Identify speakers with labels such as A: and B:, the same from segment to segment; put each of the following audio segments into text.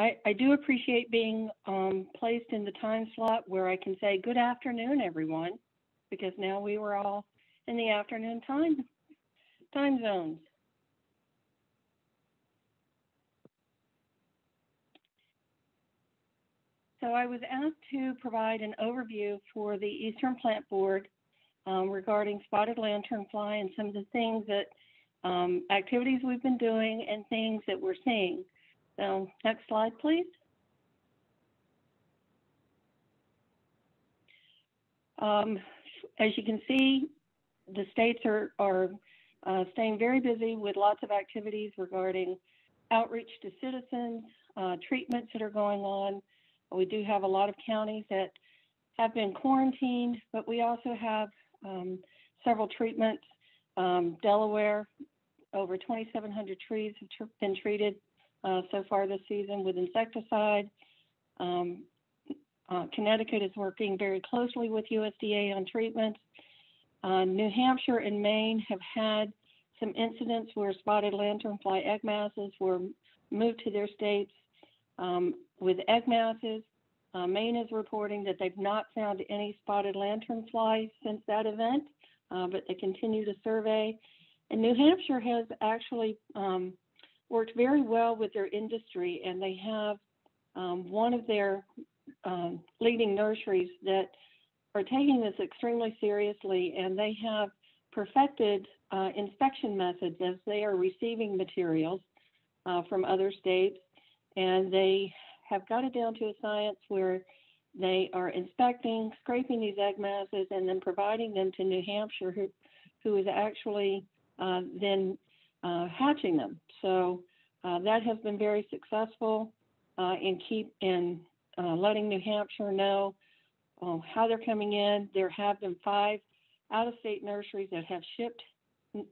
A: I, I do appreciate being um, placed in the time slot where I can say good afternoon, everyone, because now we were all in the afternoon time time zones. So I was asked to provide an overview for the Eastern Plant Board um, regarding spotted lanternfly and some of the things that um, activities we've been doing and things that we're seeing. So next slide, please. Um, as you can see, the states are, are uh, staying very busy with lots of activities regarding outreach to citizens, uh, treatments that are going on. We do have a lot of counties that have been quarantined, but we also have um, several treatments. Um, Delaware, over 2,700 trees have been treated uh, so far this season with insecticide. Um, uh, Connecticut is working very closely with USDA on treatments. Uh, New Hampshire and Maine have had some incidents where spotted lanternfly egg masses were moved to their states um, with egg masses. Uh, Maine is reporting that they've not found any spotted lanternfly since that event, uh, but they continue to survey. And New Hampshire has actually um, worked very well with their industry, and they have um, one of their um, leading nurseries that are taking this extremely seriously, and they have perfected uh, inspection methods as they are receiving materials uh, from other states, and they have got it down to a science where they are inspecting, scraping these egg masses, and then providing them to New Hampshire, who, who is actually uh, then uh, hatching them. So uh, that has been very successful uh, in keep in uh, letting New Hampshire know um, how they're coming in. There have been five out-of-state nurseries that have shipped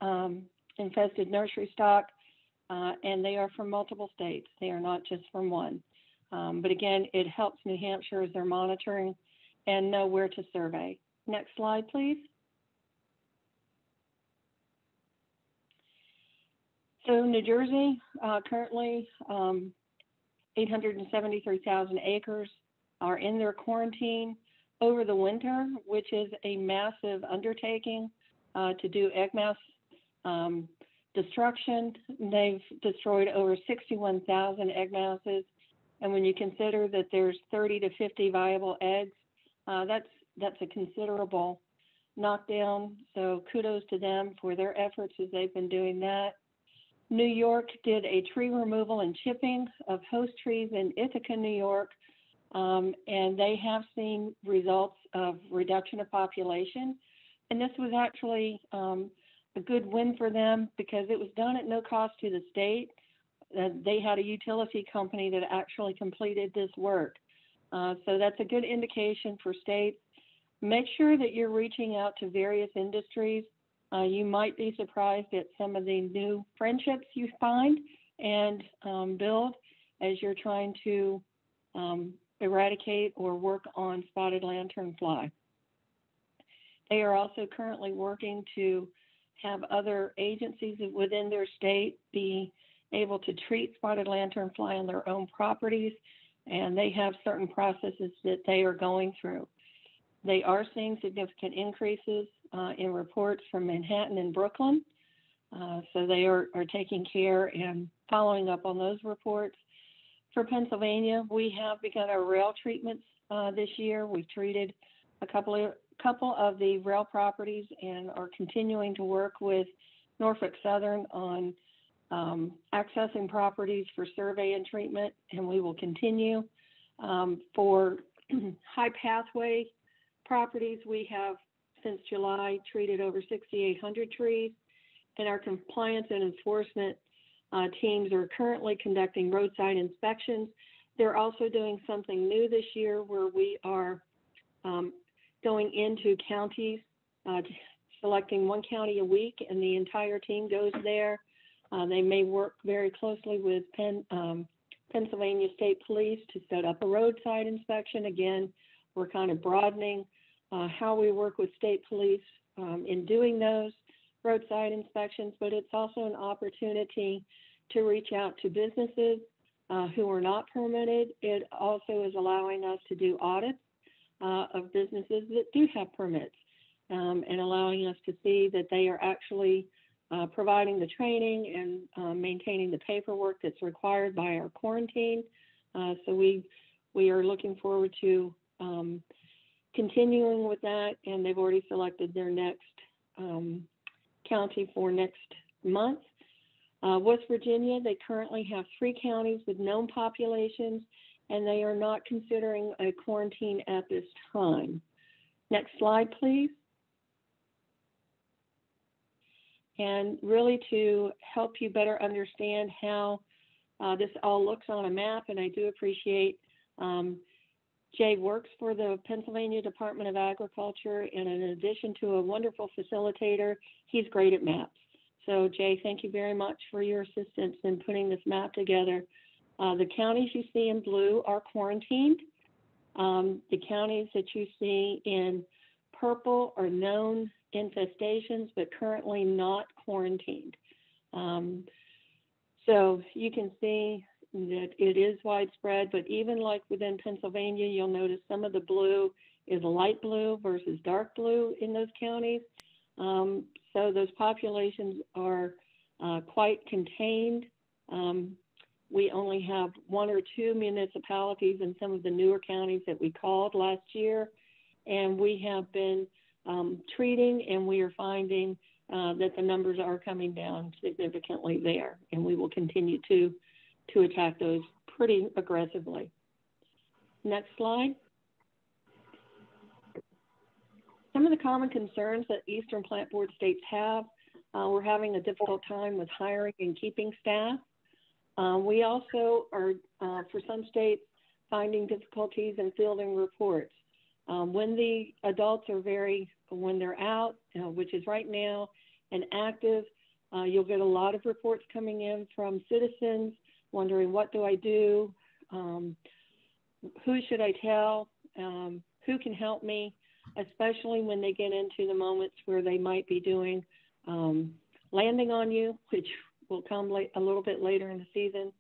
A: um, infested nursery stock, and they are from multiple states. They are not just from one. Um, but again, it helps New Hampshire as they're monitoring and know where to survey. Next slide, please. So New Jersey, uh, currently um, 873,000 acres are in their quarantine over the winter, which is a massive undertaking uh, to do egg mass um, destruction. They've destroyed over 61,000 egg masses. And when you consider that there's 30 to 50 viable eggs, uh, that's, that's a considerable knockdown. So kudos to them for their efforts as they've been doing that. New York did a tree removal and chipping of host trees in Ithaca, New York, um, and they have seen results of reduction of population. And this was actually um, a good win for them because it was done at no cost to the state. Uh, they had a utility company that actually completed this work. Uh, so that's a good indication for states. Make sure that you're reaching out to various industries uh, you might be surprised at some of the new friendships you find and um, build as you're trying to um, eradicate or work on spotted lanternfly. They are also currently working to have other agencies within their state be able to treat spotted lanternfly on their own properties, and they have certain processes that they are going through. They are seeing significant increases uh, in reports from Manhattan and Brooklyn. Uh, so they are, are taking care and following up on those reports. For Pennsylvania, we have begun our rail treatments uh, this year. We've treated a couple of couple of the rail properties and are continuing to work with Norfolk Southern on um, accessing properties for survey and treatment, and we will continue. Um, for high pathway properties, we have since July treated over 6,800 trees, and our compliance and enforcement uh, teams are currently conducting roadside inspections. They're also doing something new this year where we are um, going into counties, uh, selecting one county a week, and the entire team goes there. Uh, they may work very closely with Penn, um, Pennsylvania State Police to set up a roadside inspection. Again, we're kind of broadening uh, how we work with state police um, in doing those roadside inspections, but it's also an opportunity to reach out to businesses uh, who are not permitted. It also is allowing us to do audits uh, of businesses that do have permits um, and allowing us to see that they are actually uh, providing the training and uh, maintaining the paperwork that's required by our quarantine. Uh, so we we are looking forward to um, continuing with that, and they've already selected their next um, county for next month. Uh, West Virginia, they currently have three counties with known populations, and they are not considering a quarantine at this time. Next slide, please. And really to help you better understand how uh, this all looks on a map, and I do appreciate um, Jay works for the Pennsylvania Department of Agriculture, and in addition to a wonderful facilitator, he's great at maps. So, Jay, thank you very much for your assistance in putting this map together. Uh, the counties you see in blue are quarantined. Um, the counties that you see in purple are known infestations, but currently not quarantined. Um, so you can see that it is widespread, but even like within Pennsylvania, you'll notice some of the blue is light blue versus dark blue in those counties. Um, so those populations are uh, quite contained. Um, we only have one or two municipalities in some of the newer counties that we called last year, and we have been um, treating and we are finding uh, that the numbers are coming down significantly there, and we will continue to to attack those pretty aggressively. Next slide. Some of the common concerns that Eastern Plant Board states have, uh, we're having a difficult time with hiring and keeping staff. Uh, we also are, uh, for some states, finding difficulties in fielding reports. Um, when the adults are very, when they're out, which is right now, and active, uh, you'll get a lot of reports coming in from citizens wondering what do I do, um, who should I tell, um, who can help me, especially when they get into the moments where they might be doing um, landing on you, which will come late, a little bit later in the season.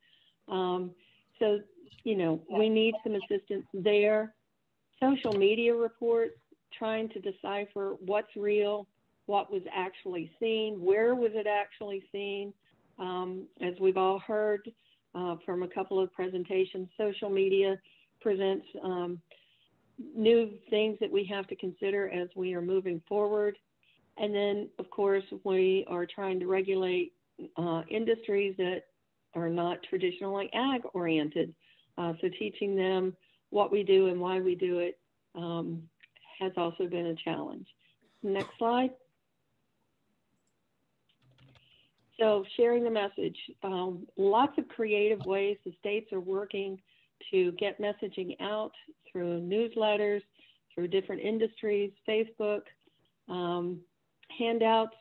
A: Um, so, you know, we need some assistance there. Social media reports, trying to decipher what's real, what was actually seen, where was it actually seen. Um, as we've all heard, uh, from a couple of presentations. Social media presents um, new things that we have to consider as we are moving forward. And then, of course, we are trying to regulate uh, industries that are not traditionally ag oriented. Uh, so, teaching them what we do and why we do it um, has also been a challenge. Next slide. So sharing the message, um, lots of creative ways the states are working to get messaging out through newsletters, through different industries, Facebook, um, handouts,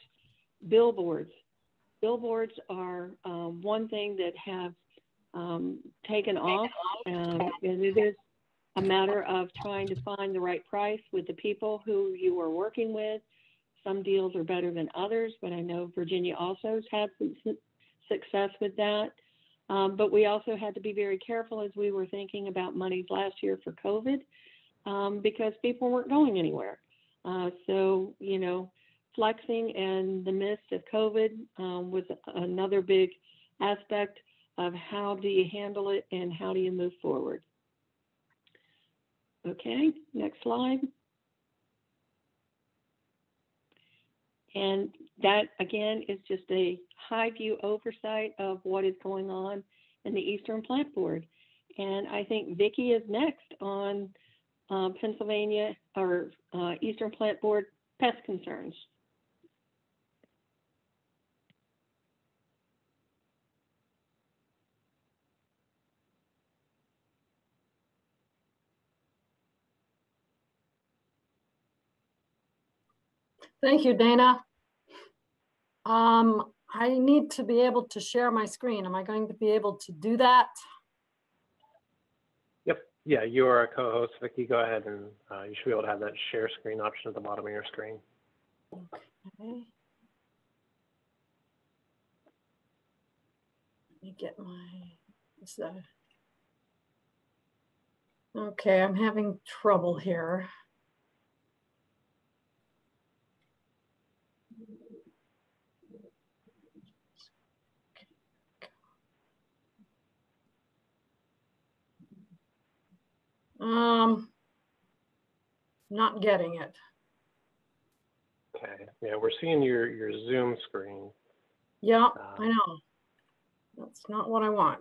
A: billboards. Billboards are um, one thing that have um, taken off, um, and it is a matter of trying to find the right price with the people who you are working with some deals are better than others, but I know Virginia also has had some success with that. Um, but we also had to be very careful as we were thinking about monies last year for COVID um, because people weren't going anywhere. Uh, so, you know, flexing in the midst of COVID um, was another big aspect of how do you handle it and how do you move forward. Okay, next slide. And that, again, is just a high view oversight of what is going on in the Eastern Plant Board. And I think Vicki is next on uh, Pennsylvania or uh, Eastern Plant Board pest concerns.
B: Thank you, Dana. Um, I need to be able to share my screen. Am I going to be able to do that?
C: Yep. Yeah, you are a co-host, Vicki. Go ahead and uh, you should be able to have that share screen option at the bottom of your screen.
B: Okay. Let me get my So- Okay, I'm having trouble here. Um, not getting it.
C: Okay, yeah, we're seeing your, your Zoom screen.
B: Yeah, I
C: Um,
B: know. That's not what I want.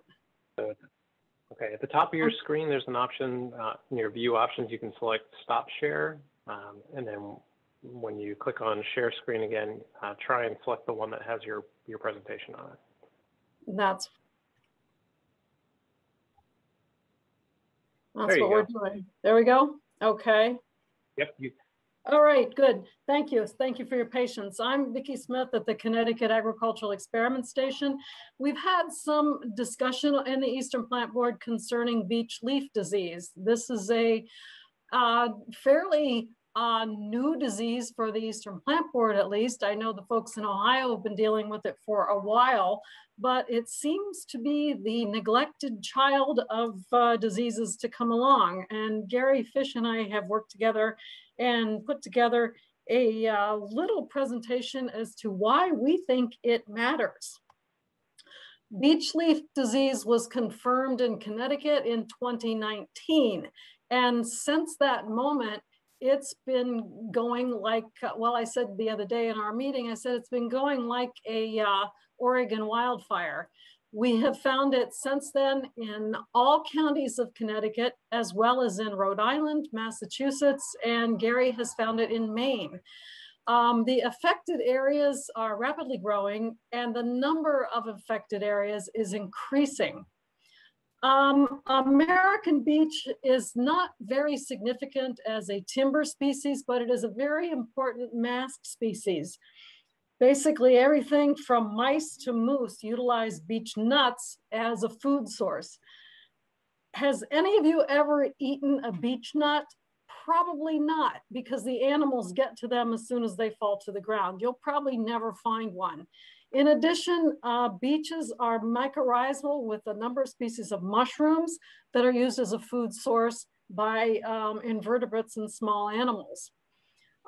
C: Okay, at the top of your screen, there's an option, uh, in your view options, you can select stop share. Um, and then when you click on share screen again, uh, try and select the one that has your, your presentation on it.
B: That's. That's what we're doing. There we go. Okay.
C: Yep, you,
B: All right, good. Thank you. Thank you for your patience. I'm Vicki Smith at the Connecticut Agricultural Experiment Station. We've had some discussion in the Eastern Plant Board concerning beech leaf disease. This is a uh, fairly uh, new disease for the Eastern Plant Board, at least. I know the folks in Ohio have been dealing with it for a while, but it seems to be the neglected child of uh, diseases to come along. And Gary Fish and I have worked together and put together a uh, little presentation as to why we think it matters. Beech leaf disease was confirmed in Connecticut in 2019. And since that moment, it's been going like, well, I said the other day in our meeting, I said it's been going like a uh, Oregon wildfire. We have found it since then in all counties of Connecticut, as well as in Rhode Island, Massachusetts, and Gary has found it in Maine. Um, the affected areas are rapidly growing and the number of affected areas is increasing. Um, American beech is not very significant as a timber species, but it is a very important mast species. Basically, everything from mice to moose utilize beech nuts as a food source. Has any of you ever eaten a beech nut? Probably not, because the animals get to them as soon as they fall to the ground. You'll probably never find one. In addition, uh, beeches are mycorrhizal with a number of species of mushrooms that are used as a food source by um, invertebrates and small animals.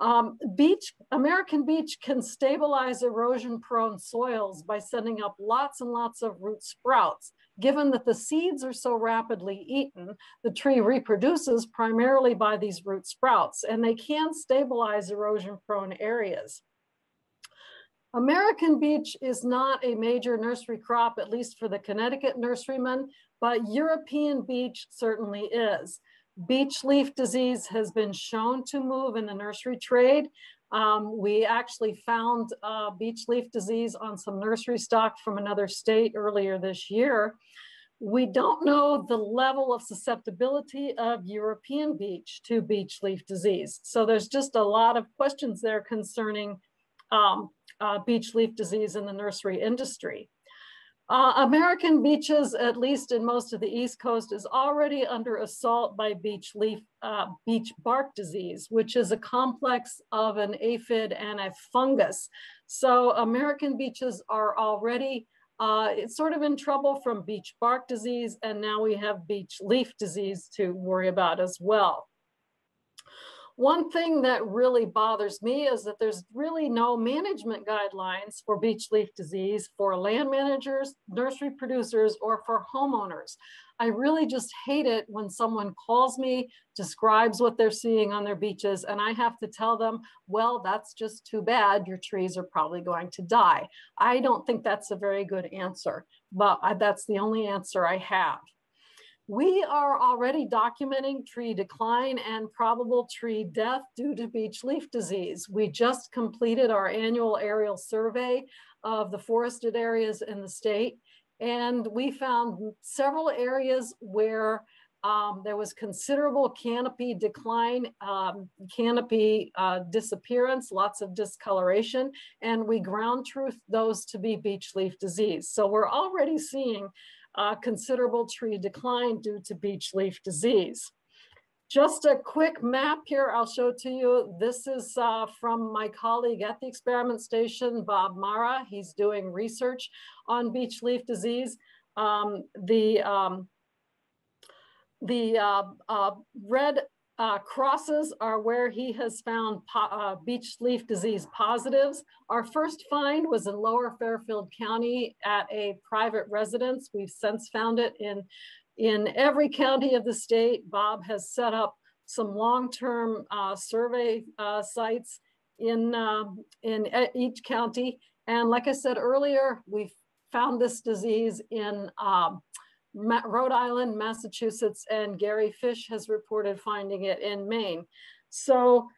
B: Um, beech, American beech can stabilize erosion prone soils by sending up lots and lots of root sprouts. Given that the seeds are so rapidly eaten, the tree reproduces primarily by these root sprouts and they can stabilize erosion prone areas. American beech is not a major nursery crop, at least for the Connecticut nurserymen, but European beech certainly is. Beech leaf disease has been shown to move in the nursery trade. Um, we actually found uh, beech leaf disease on some nursery stock from another state earlier this year. We don't know the level of susceptibility of European beech to beech leaf disease. So there's just a lot of questions there concerning um, uh, beech leaf disease in the nursery industry. Uh, American beeches, at least in most of the East Coast, is already under assault by beech leaf, uh, beech bark disease, which is a complex of an aphid and a fungus. So American beeches are already uh, it's sort of in trouble from beech bark disease, and now we have beech leaf disease to worry about as well. One thing that really bothers me is that there's really no management guidelines for beech leaf disease for land managers, nursery producers, or for homeowners. I really just hate it when someone calls me, describes what they're seeing on their beeches, and I have to tell them, well, that's just too bad. Your trees are probably going to die. I don't think that's a very good answer, but that's the only answer I have. We are already documenting tree decline and probable tree death due to beech leaf disease. We just completed our annual aerial survey of the forested areas in the state. And we found several areas where um, there was considerable canopy decline, um, canopy uh, disappearance, lots of discoloration, and we ground truth those to be beech leaf disease. So we're already seeing uh, considerable tree decline due to beech leaf disease. Just a quick map here I'll show to you. This is uh, from my colleague at the experiment station, Bob Marra. He's doing research on beech leaf disease. Um, the um, the uh, uh, red uh, crosses are where he has found uh, beech leaf disease positives. Our first find was in lower Fairfield County at a private residence. We've since found it in, in every county of the state. Bob has set up some long-term uh, survey uh, sites in, um, in each county. And like I said earlier, we found this disease in um, Rhode Island, Massachusetts, and Gary Fish has reported finding it in Maine. So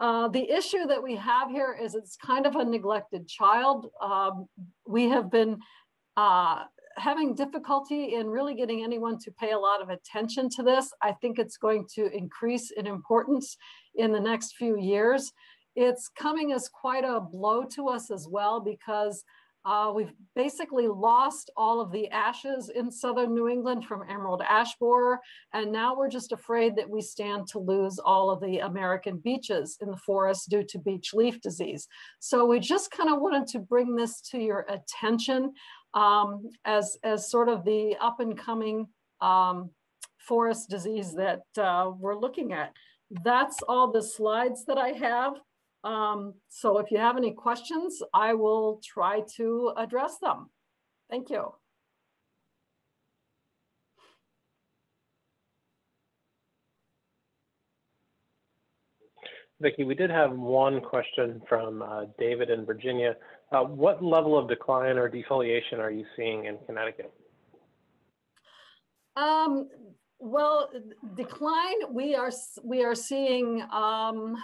B: uh, the issue that we have here is it's kind of a neglected child. Um, we have been uh, having difficulty in really getting anyone to pay a lot of attention to this. I think it's going to increase in importance in the next few years. It's coming as quite a blow to us as well because uh, we've basically lost all of the ashes in southern New England from emerald ash borer, and now we're just afraid that we stand to lose all of the American beeches in the forest due to beech leaf disease. So we just kind of wanted to bring this to your attention um, as, as sort of the up and coming um, forest disease that uh, we're looking at. That's all the slides that I have. Um, so if you have any questions, I will try to address them. Thank you.
C: Vicki, we did have one question from uh, David in Virginia. Uh, what level of decline or defoliation are you seeing in Connecticut?
B: Um, well, decline, we are, we are seeing um,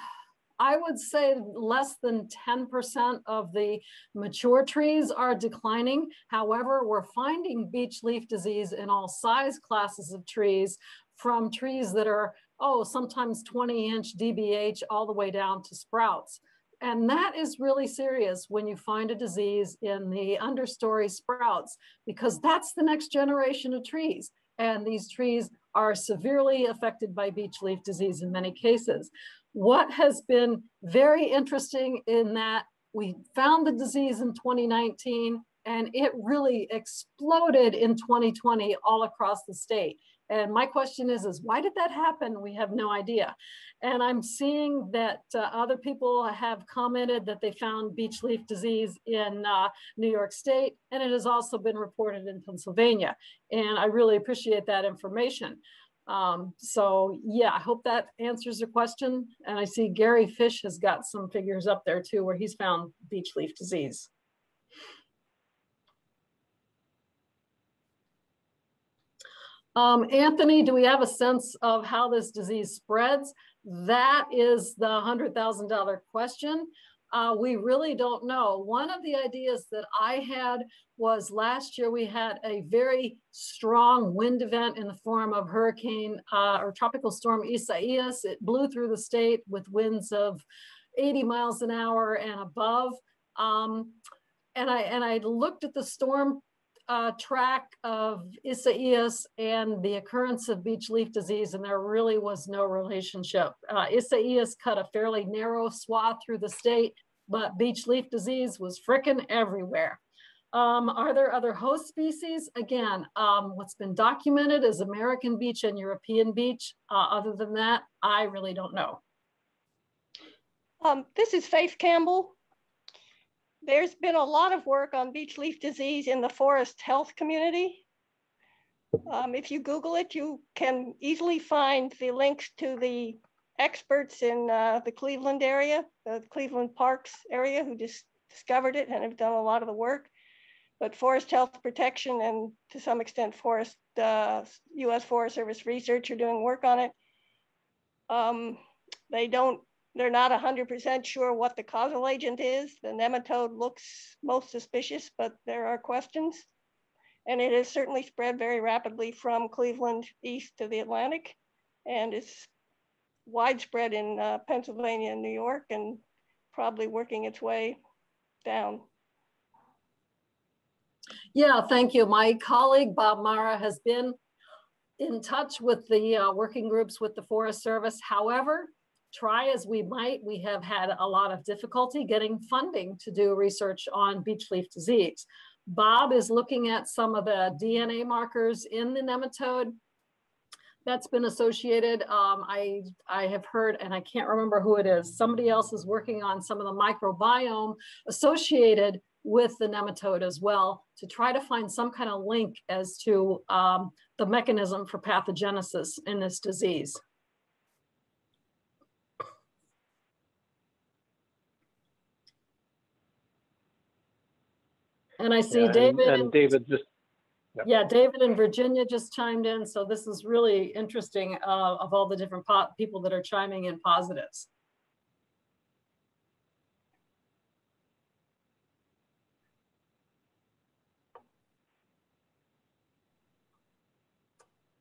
B: I would say less than 10% of the mature trees are declining. However, we're finding beech leaf disease in all size classes of trees from trees that are, oh, sometimes 20 inch DBH all the way down to sprouts. And that is really serious when you find a disease in the understory sprouts, because that's the next generation of trees. And these trees are severely affected by beech leaf disease in many cases. What has been very interesting in that we found the disease in 2019 and it really exploded in 2020 all across the state. And my question is, is why did that happen? We have no idea. And I'm seeing that uh, other people have commented that they found beech leaf disease in uh, New York State, and it has also been reported in Pennsylvania. And I really appreciate that information. Um, so yeah, I hope that answers your question. And I see Gary Fish has got some figures up there too, where he's found beech leaf disease. Um, Anthony, do we have a sense of how this disease spreads? That is the $100,000 question. Uh, we really don't know. One of the ideas that I had was last year we had a very strong wind event in the form of hurricane uh, or tropical storm Isaias. It blew through the state with winds of 80 miles an hour and above. Um, and I and I looked at the storm uh, track of Isaias and the occurrence of beech leaf disease, and there really was no relationship. Uh, Isaias cut a fairly narrow swath through the state, but beech leaf disease was frickin' everywhere. Um, are there other host species? Again, um, what's been documented is American beech and European beech. Uh, other than that, I really don't know.
D: Um, this is Faith Campbell. There's been a lot of work on beech leaf disease in the forest health community. Um, if you Google it, you can easily find the links to the experts in uh, the Cleveland area, the Cleveland Parks area who just discovered it and have done a lot of the work but forest health protection and to some extent forest uh, U.S. Forest Service research are doing work on it. Um, they don't, they're not 100% sure what the causal agent is. The nematode looks most suspicious, but there are questions. And it has certainly spread very rapidly from Cleveland east to the Atlantic and is widespread in uh, Pennsylvania and New York and probably working its way down.
B: Yeah, thank you. My colleague, Bob Marra, has been in touch with the uh, working groups with the Forest Service. However, try as we might, we have had a lot of difficulty getting funding to do research on beech leaf disease. Bob is looking at some of the DNA markers in the nematode that's been associated. Um, I, I have heard, and I can't remember who it is, somebody else is working on some of the microbiome associated with the nematode as well to try to find some kind of link as to um, the mechanism for pathogenesis in this disease. And I see
C: Yeah, and-
B: David.
C: And
B: and-
C: David just, Yep.
B: Yeah, David and Virginia just chimed in, so this is really interesting uh, of all the different po- people that are chiming in positives.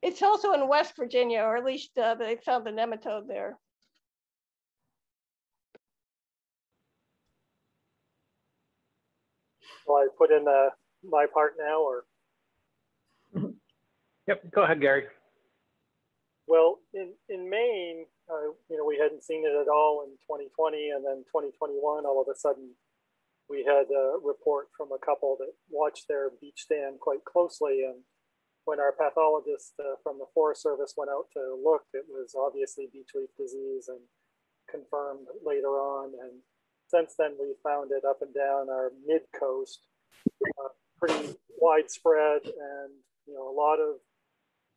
D: It's also in West Virginia, or at least uh, they found the nematode there.
E: Will I put in uh, my part now or?
C: yep, go ahead, Gary.
E: Well, in, in Maine, uh, you know, we hadn't seen it at all in 2020 and then 2021, all of a sudden we had a report from a couple that watched their beech stand quite closely. And when our pathologist uh, from the Forest Service went out to look, it was obviously beech leaf disease and confirmed later on. And since then, we found it up and down our mid coast, uh, pretty widespread, and you know a lot of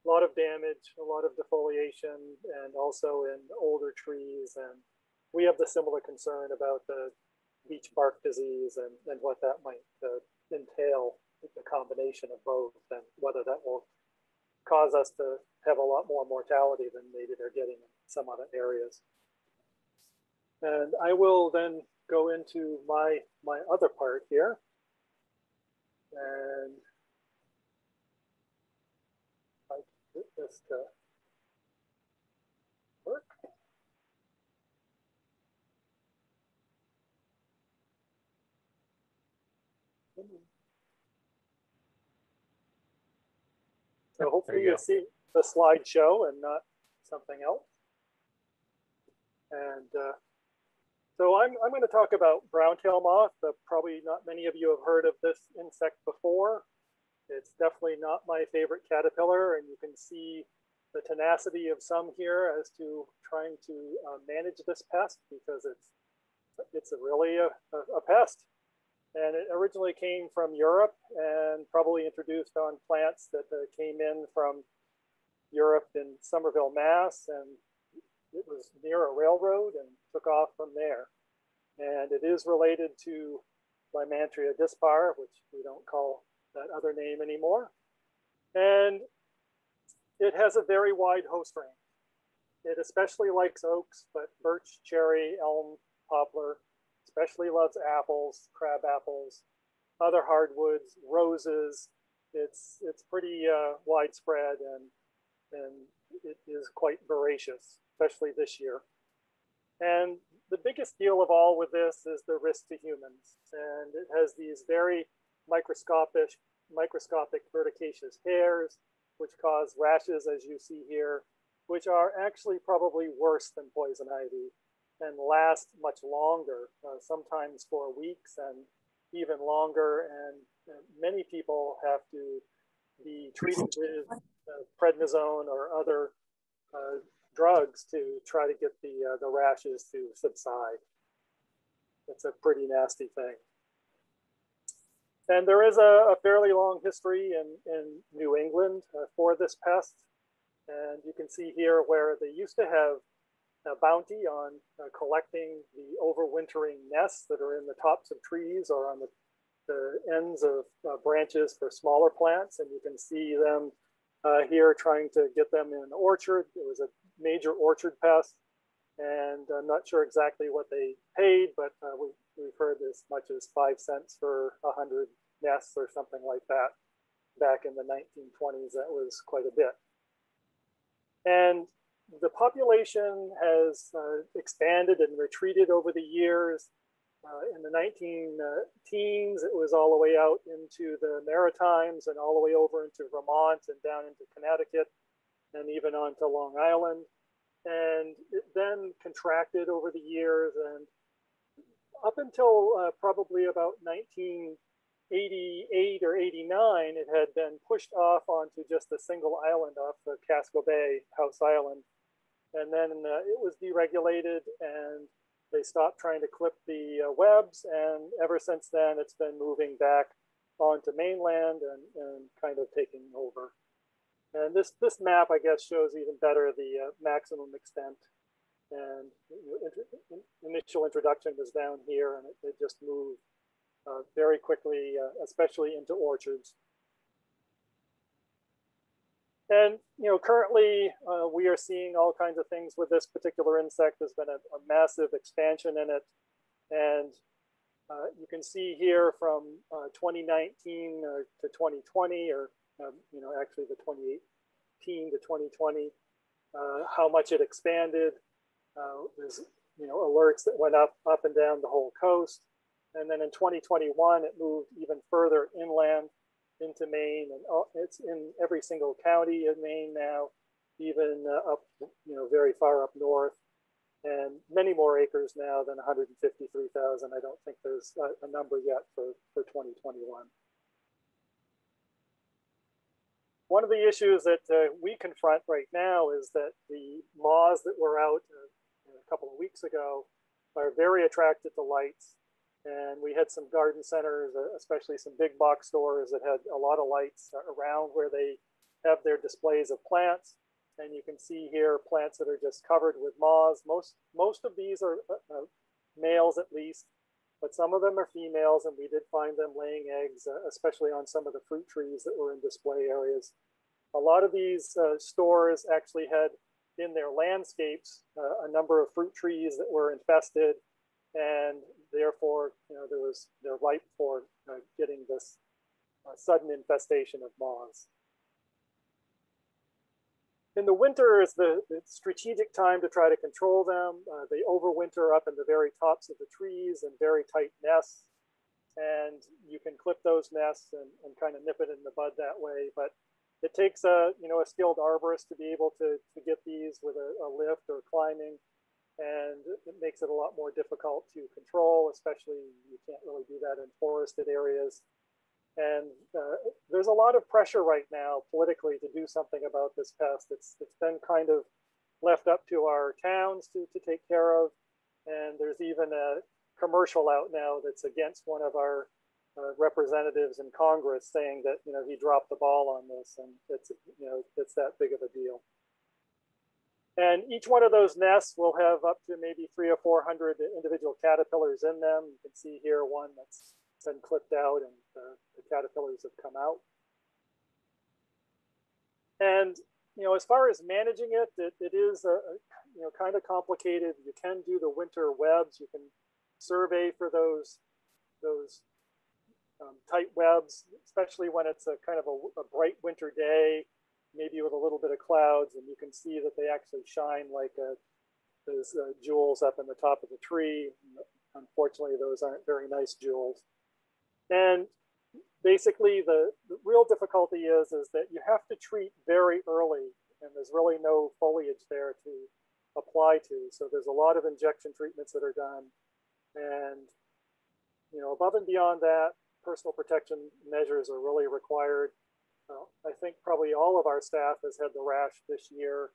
E: a lot of damage, a lot of defoliation, and also in older trees. And we have the similar concern about the beech bark disease and, and what that might uh, entail, the combination of both, and whether that will cause us to have a lot more mortality than maybe they're getting in some other areas. And I will then go into my, my other part here. And I get this to work. So hopefully
C: you go.
E: see the slideshow and not something else. And uh, so I'm, I'm going to talk about brown tail moth. Uh, probably not many of you have heard of this insect before. It's definitely not my favorite caterpillar, and you can see the tenacity of some here as to trying to uh, manage this pest because it's it's a really a, a pest. And it originally came from Europe and probably introduced on plants that uh, came in from Europe in Somerville, Mass. And it was near a railroad and took off from there. And it is related to Lymantria dispar, which we don't call that other name anymore. And it has a very wide host range. It especially likes oaks, but birch, cherry, elm, poplar, especially loves apples, crab apples, other hardwoods, roses. It's it's pretty uh, widespread and and it is quite voracious, especially this year. And the biggest deal of all with this is the risk to humans, and it has these very microscopic microscopic verticaceous hairs, which cause rashes, as you see here, which are actually probably worse than poison ivy and last much longer, uh, sometimes for weeks and even longer. And, and, many people have to be treated with uh, prednisone or other uh, drugs to try to get the, uh, the rashes to subside. It's a pretty nasty thing. And there is a, a fairly long history in, in New England uh, for this pest. And you can see here where they used to have a bounty on uh, collecting the overwintering nests that are in the tops of trees or on the, the ends of uh, branches for smaller plants. And you can see them uh, here trying to get them in an orchard. It was a major orchard pest. And I'm not sure exactly what they paid, but uh, we, we've heard as much as five cents for 100 nests or something like that. Back in the 1920s, that was quite a bit. And the population has uh, expanded and retreated over the years. Uh, in the 19 uh, teens, it was all the way out into the Maritimes and all the way over into Vermont and down into Connecticut and even onto Long Island. And it then contracted over the years and up until uh, probably about 1988 or 89, it had been pushed off onto just a single island off the Casco Bay, House Island. And then uh, it was deregulated and they stopped trying to clip the uh, webs. And ever since then, it's been moving back onto mainland and, and kind of taking over. And this, this map, I guess, shows even better the uh, maximum extent. And initial introduction was down here and it, it just moved uh, very quickly, uh, especially into orchards. And you know, currently uh, we are seeing all kinds of things with this particular insect. There's been a, a massive expansion in it, and uh, you can see here from uh, 2019 uh, to 2020, or um, you know, actually the 2018 to 2020, how much it expanded. there's you know alerts that went up up and down the whole coast. And then in 2021, it moved even further inland into Maine, and it's in every single county in Maine now, even uh, up, you know, very far up north, and many more acres now than 153,000. I don't think there's a, a number yet for, for 2021. One of the issues that uh, we confront right now is that the moths that were out uh, a couple of weeks ago are very attracted to lights and we had some garden centers, uh, especially some big box stores that had a lot of lights around where they have their displays of plants. And you can see here plants that are just covered with moths. Most, most of these are uh, uh, males at least, but some of them are females and we did find them laying eggs, uh, especially on some of the fruit trees that were in display areas. A lot of these uh, stores actually had in their landscapes uh, a number of fruit trees that were infested and therefore, you know, there was they're ripe for uh, getting this uh, sudden infestation of moths. In the winter is the, the, strategic time to try to control them. Uh, they overwinter up in the very tops of the trees in very tight nests, and you can clip those nests and, and kind of nip it in the bud that way. But it takes a you know a skilled arborist to be able to, to get these with a, a lift or climbing and it makes it a lot more difficult to control, especially you can't really do that in forested areas. And uh, there's a lot of pressure right now politically to do something about this pest. It's, it's been kind of left up to our towns to, to take care of. And there's even a commercial out now that's against one of our uh, representatives in Congress saying that, you know, he dropped the ball on this and it's, you know, it's that big of a deal. And each one of those nests will have up to maybe three or 400 individual caterpillars in them. You can see here one that's been clipped out and uh, the caterpillars have come out. And, you know, as far as managing it, it, it is, a, a, you know, kind of complicated. You can do the winter webs. You can survey for those, those um, tight webs, especially when it's a kind of a, a bright winter day maybe with a little bit of clouds, and you can see that they actually shine like a, those uh, jewels up in the top of the tree. Unfortunately, those aren't very nice jewels. And basically, the, the real difficulty is, is that you have to treat very early, and there's really no foliage there to apply to. So there's a lot of injection treatments that are done. And, you know, above and beyond that, personal protection measures are really required. I think probably all of our staff has had the rash this year,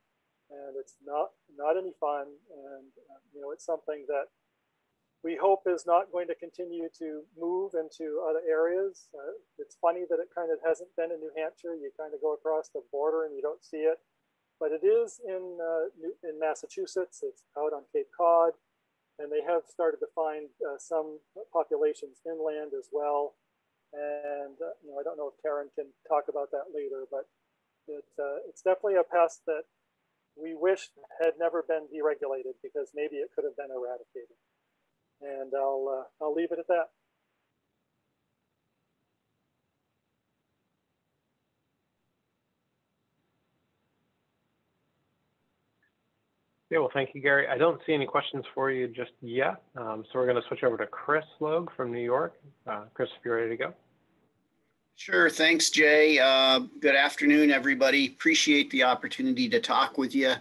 E: and it's not not any fun. And uh, you know, it's something that we hope is not going to continue to move into other areas. Uh, it's funny that it kind of hasn't been in New Hampshire. You kind of go across the border and you don't see it, but it is in uh, in Massachusetts. It's out on Cape Cod, and they have started to find uh, some populations inland as well. And uh, you know, I don't know if Karen can talk about that later, but it, uh, it's definitely a pest that we wish had never been deregulated because maybe it could have been eradicated. And I'll uh, I'll leave it at that.
C: Yeah, well, thank you, Gary. I don't see any questions for you just yet. Um, so we're going to switch over to Chris Logue from New York. Uh, Chris, if you're ready to go.
F: Sure. Thanks, Jay. Uh, good afternoon, everybody. Appreciate the opportunity to talk with you.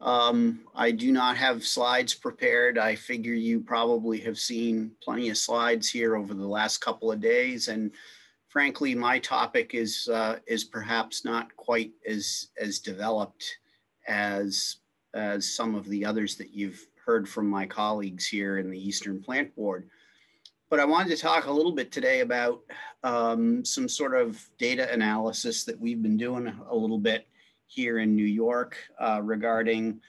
F: Um, I do not have slides prepared. I figure you probably have seen plenty of slides here over the last couple of days. And frankly, my topic is uh, is perhaps not quite as as developed as as some of the others that you've heard from my colleagues here in the Eastern Plant Board. But I wanted to talk a little bit today about um, some sort of data analysis that we've been doing a little bit here in New York uh, regarding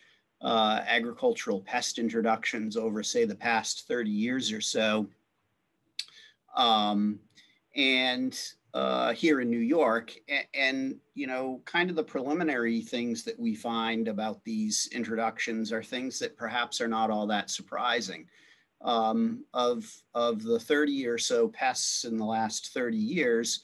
F: uh, agricultural pest introductions over, say, the past 30 years or so. Um, and uh, here in New York, and, and, you know, kind of the preliminary things that we find about these introductions are things that perhaps are not all that surprising. Um, of of the 30 or so pests in the last 30 years,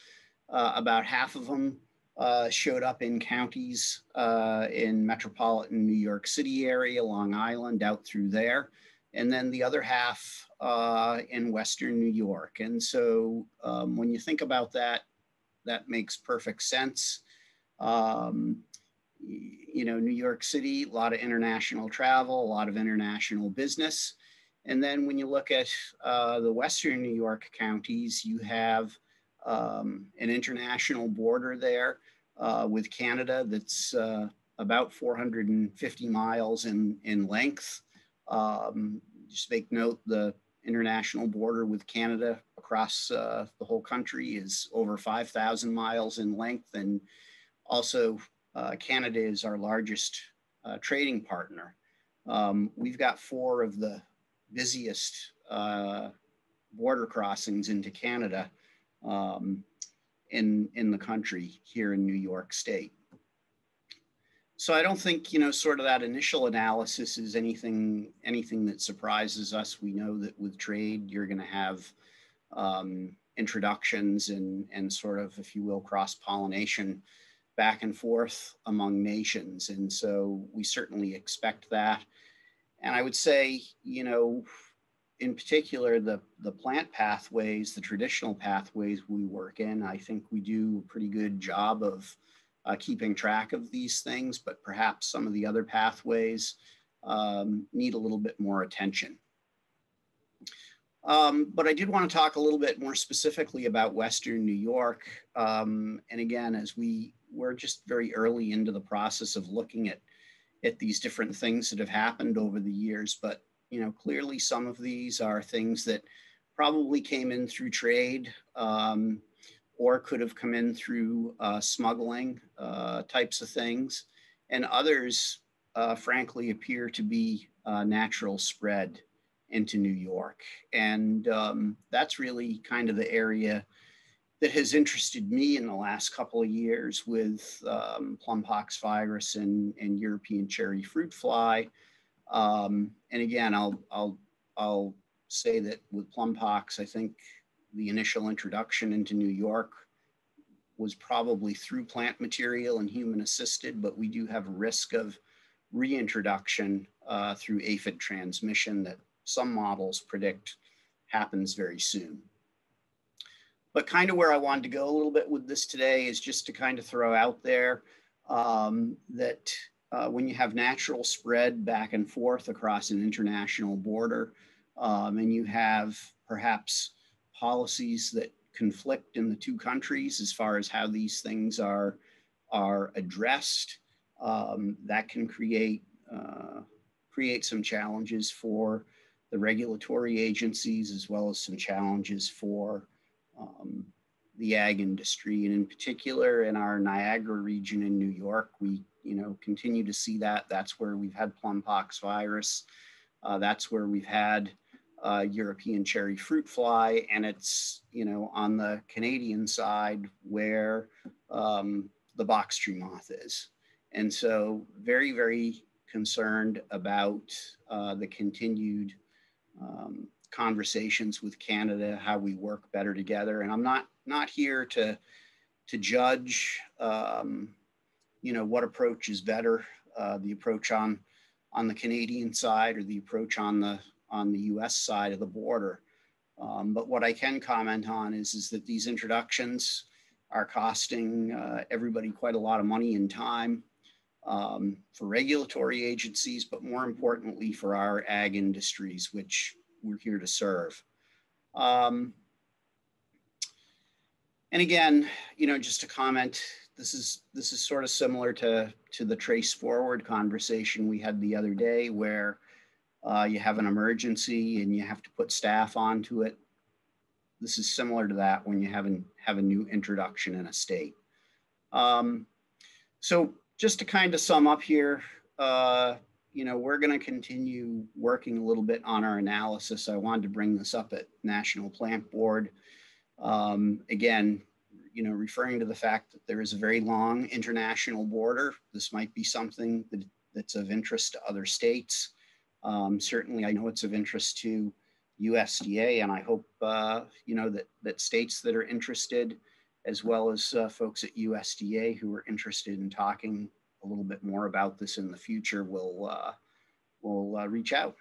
F: uh, about half of them uh, showed up in counties uh, in metropolitan New York City area, Long Island, out through there, and then the other half uh, in Western New York. And so um, when you think about that, that makes perfect sense. Um, you know, New York City, a lot of international travel, a lot of international business. And then when you look at uh, the Western New York counties, you have um, an international border there uh, with Canada that's uh, about 450 miles in, in length. Um, just make note the international border with Canada across uh, the whole country is over 5,000 miles in length. And also, uh, Canada is our largest uh, trading partner. Um, we've got four of the busiest uh, border crossings into Canada um, in, in the country here in New York State. So I don't think, you know, sort of that initial analysis is anything, anything that surprises us. We know that with trade, you're going to have um, introductions and, and sort of, if you will, cross-pollination back and forth among nations. And so we certainly expect that. And I would say, you know, in particular, the, the plant pathways, the traditional pathways we work in, I think we do a pretty good job of uh, keeping track of these things, but perhaps some of the other pathways um, need a little bit more attention. Um, but I did want to talk a little bit more specifically about Western New York. Um, and again, as we we're just very early into the process of looking at, at these different things that have happened over the years, but you know, clearly some of these are things that probably came in through trade um, or could have come in through uh, smuggling uh, types of things. And others, uh, frankly, appear to be uh, natural spread into New York. And um, that's really kind of the area that has interested me in the last couple of years with um, plumpox virus and, and European cherry fruit fly. Um, and again, I'll, I'll, I'll say that with plumpox, I think the initial introduction into New York was probably through plant material and human assisted, but we do have a risk of reintroduction uh, through aphid transmission that some models predict happens very soon. But kind of where I wanted to go a little bit with this today is just to kind of throw out there um, that uh, when you have natural spread back and forth across an international border, um, and you have perhaps policies that conflict in the two countries as far as how these things are, are addressed, um, that can create, uh, create some challenges for the regulatory agencies as well as some challenges for um, the ag industry. And in particular, in our Niagara region in New York, we you know, continue to see that. That's where we've had plumpox virus. Uh, that's where we've had uh, European cherry fruit fly, and it's you know on the Canadian side where um, the box tree moth is, and so very very concerned about uh, the continued um, conversations with Canada, how we work better together, and I'm not not here to to judge. Um, you know, what approach is better, uh, the approach on, on the Canadian side or the approach on the, on the US side of the border. Um, but what I can comment on is, is that these introductions are costing uh, everybody quite a lot of money and time um, for regulatory agencies, but more importantly for our ag industries, which we're here to serve. Um, and again, you know, just to comment, this is this is sort of similar to to the trace forward conversation we had the other day, where uh, you have an emergency and you have to put staff onto it. This is similar to that when you have, an, have a new introduction in a state. Um, so just to kind of sum up here, uh, you know, we're going to continue working a little bit on our analysis. I wanted to bring this up at National Plant Board. Um, again, you know, referring to the fact that there is a very long international border. This might be something that, that's of interest to other states. Um, certainly, I know it's of interest to USDA, and I hope uh, you know that that states that are interested, as well as uh, folks at USDA who are interested in talking a little bit more about this in the future, will uh, will uh, reach out.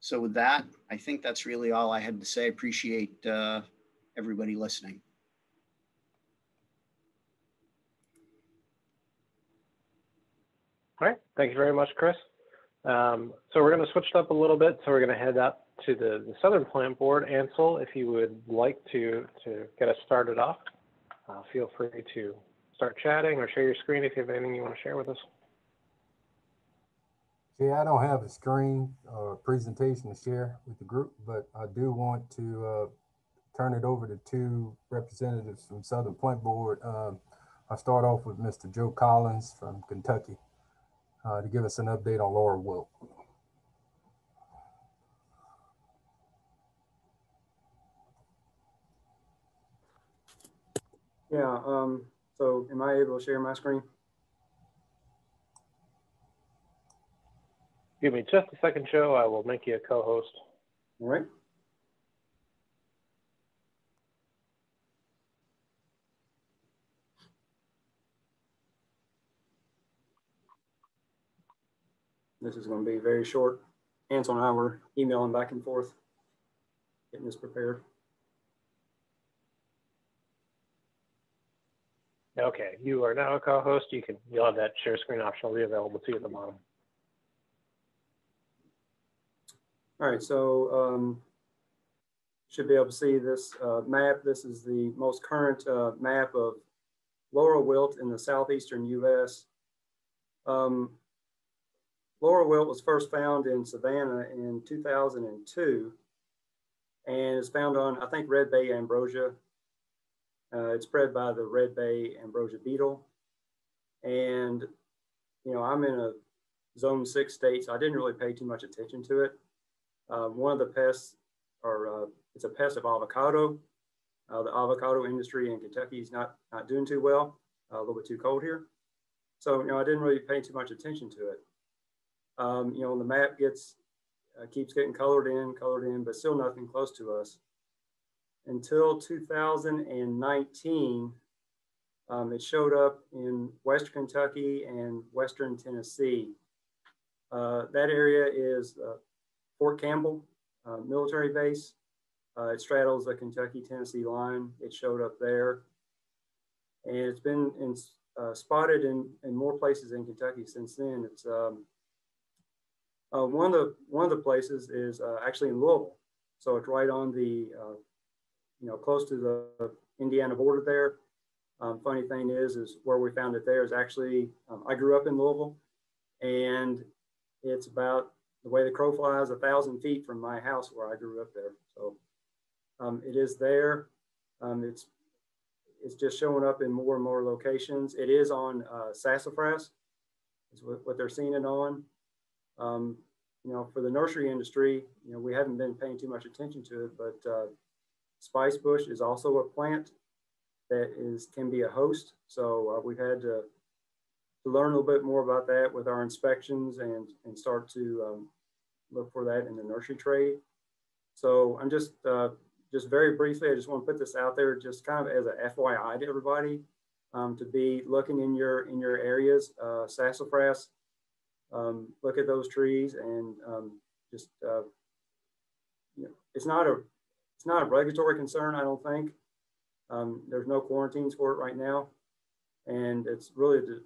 F: So with that, I think that's really all I had to say. Appreciate uh, everybody listening.
C: All right, thank you very much, Chris. Um, so we're going to switch it up a little bit. So we're going to head up to the, the Southern Plant Board. Ansel, if you would like to, to get us started off, uh, feel free to start chatting or share your screen if you have anything you want to share with us.
G: Yeah, I don't have a screen or presentation to share with the group, but I do want to uh, turn it over to two representatives from Southern Plant Board. Um, I'll start off with Mr. Joe Collins from Kentucky uh, to give us an update on Laurel Wilt.
H: Yeah, um, so am I able to share my screen?
C: Give me just a second, Joe. I will make you a co-host.
H: All right. This is going to be very short. Ansel and I were emailing back and forth, getting this prepared.
C: Okay, you are now a co-host. You can you'll have that share screen option will be available to you at the bottom.
H: All right, so um, should be able to see this uh, map. This is the most current uh, map of laurel wilt in the southeastern U.S. Um, laurel wilt was first found in Savannah in 2002 and is found on, I think, red bay ambrosia uh, it's spread by the red bay ambrosia beetle. And, you know, I'm in a zone six state, so I didn't really pay too much attention to it. Uh, one of the pests, or uh, it's a pest of avocado. Uh, the avocado industry in Kentucky is not, not doing too well, a little bit too cold here. So, you know, I didn't really pay too much attention to it. Um, you know, the map gets, uh, keeps getting colored in, colored in, but still nothing close to us until 2019, um, it showed up in Western Kentucky and Western Tennessee. Uh, that area is uh, Fort Campbell uh, military base. Uh, it straddles the Kentucky-Tennessee line. It showed up there. And it's been in, uh, spotted in, in more places in Kentucky since then. It's um, uh, one of the one of the places is actually in Louisville, so it's right on the you know, close to the Indiana border there. Um, funny thing is, is where we found it there is actually, um, I grew up in Louisville and it's about the way the crow flies a thousand feet from my house where I grew up there. So um, it is there. Um, it's, it's just showing up in more and more locations. It is on uh, sassafras is what, what they're seeing it on. Um, you know, for the nursery industry, you know, we haven't been paying too much attention to it, but uh, Spice bush is also a plant that is can be a host. So uh, we've had to, to learn a little bit more about that with our inspections and, and start to um, look for that in the nursery trade. So I'm just, uh, just very briefly, I just want to put this out there just kind of as a FYI to everybody um, to be looking in your, in your areas, uh, sassafras, um, look at those trees and um, just, uh, you know, it's not a it's not a regulatory concern, I don't think. Um, there's no quarantines for it right now. And it's really the,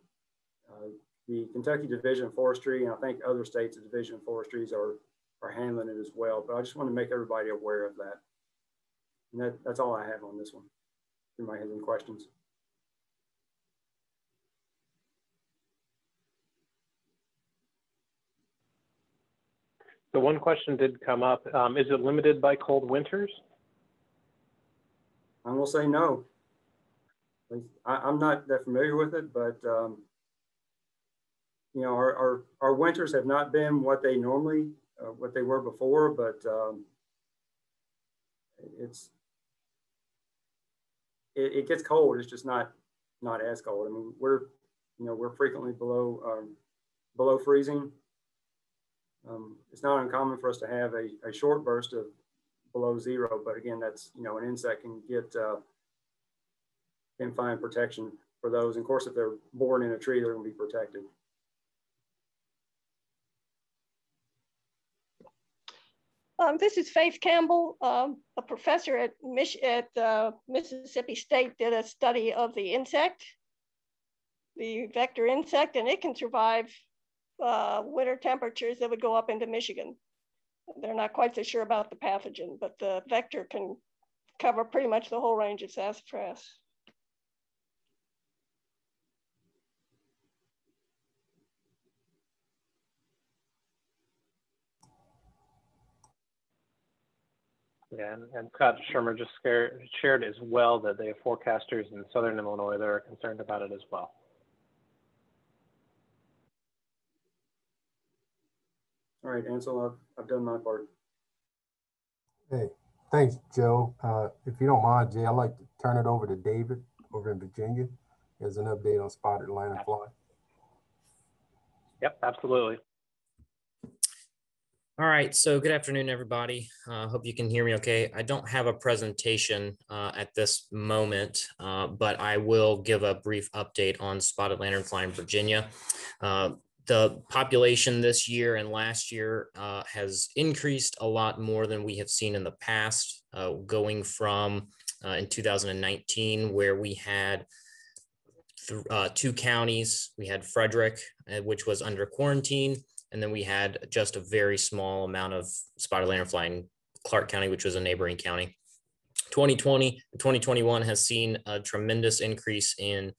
H: uh, the Kentucky Division of Forestry, and I think other states of Division of Forestries are, are handling it as well. But I just want to make everybody aware of that. And that, that's all I have on this one. If anybody has any questions.
C: The one question did come up. Um, is it limited by cold winters?
H: I'm gonna say no. I, am not that familiar with it, but um, you know, our, our, our winters have not been what they normally, uh, what they were before, but um, it's, it, it, gets cold. It's just not, not as cold. I mean, we're, you know, we're frequently below, um, below freezing. Um, it's not uncommon for us to have a, a short burst of below zero, but again, that's, you know, an insect can get, uh, can find protection for those. And of course, if they're born in a tree, they're gonna be protected.
D: Um, this is Faith Campbell, um, a professor at, Mich at uh, Mississippi State did a study of the insect, the vector insect, and it can survive uh, winter temperatures that would go up into Michigan. They're not quite so sure about the pathogen, but the vector can cover pretty much the whole range of sassafras.
C: Yeah, and, and Scott Schirmer just shared as well that they have forecasters in southern Illinois that are concerned about it as well.
H: All right, Ansel, I've, I've done my part.
G: Hey, thanks, Joe. Uh, if you don't mind, Jay, I'd like to turn it over to David over in Virginia as an update on spotted lanternfly.
C: Yep, absolutely.
I: All right, so good afternoon, everybody. I uh, hope you can hear me okay. I don't have a presentation uh, at this moment, uh, but I will give a brief update on spotted lanternfly in Virginia. Uh, the population this year and last year uh, has increased a lot more than we have seen in the past, uh, going from in 2019, where we had two counties. We had Frederick, which was under quarantine, and then we had just a very small amount of spotted lanternfly in Clarke County, which was a neighboring county. 2020 2021 has seen a tremendous increase in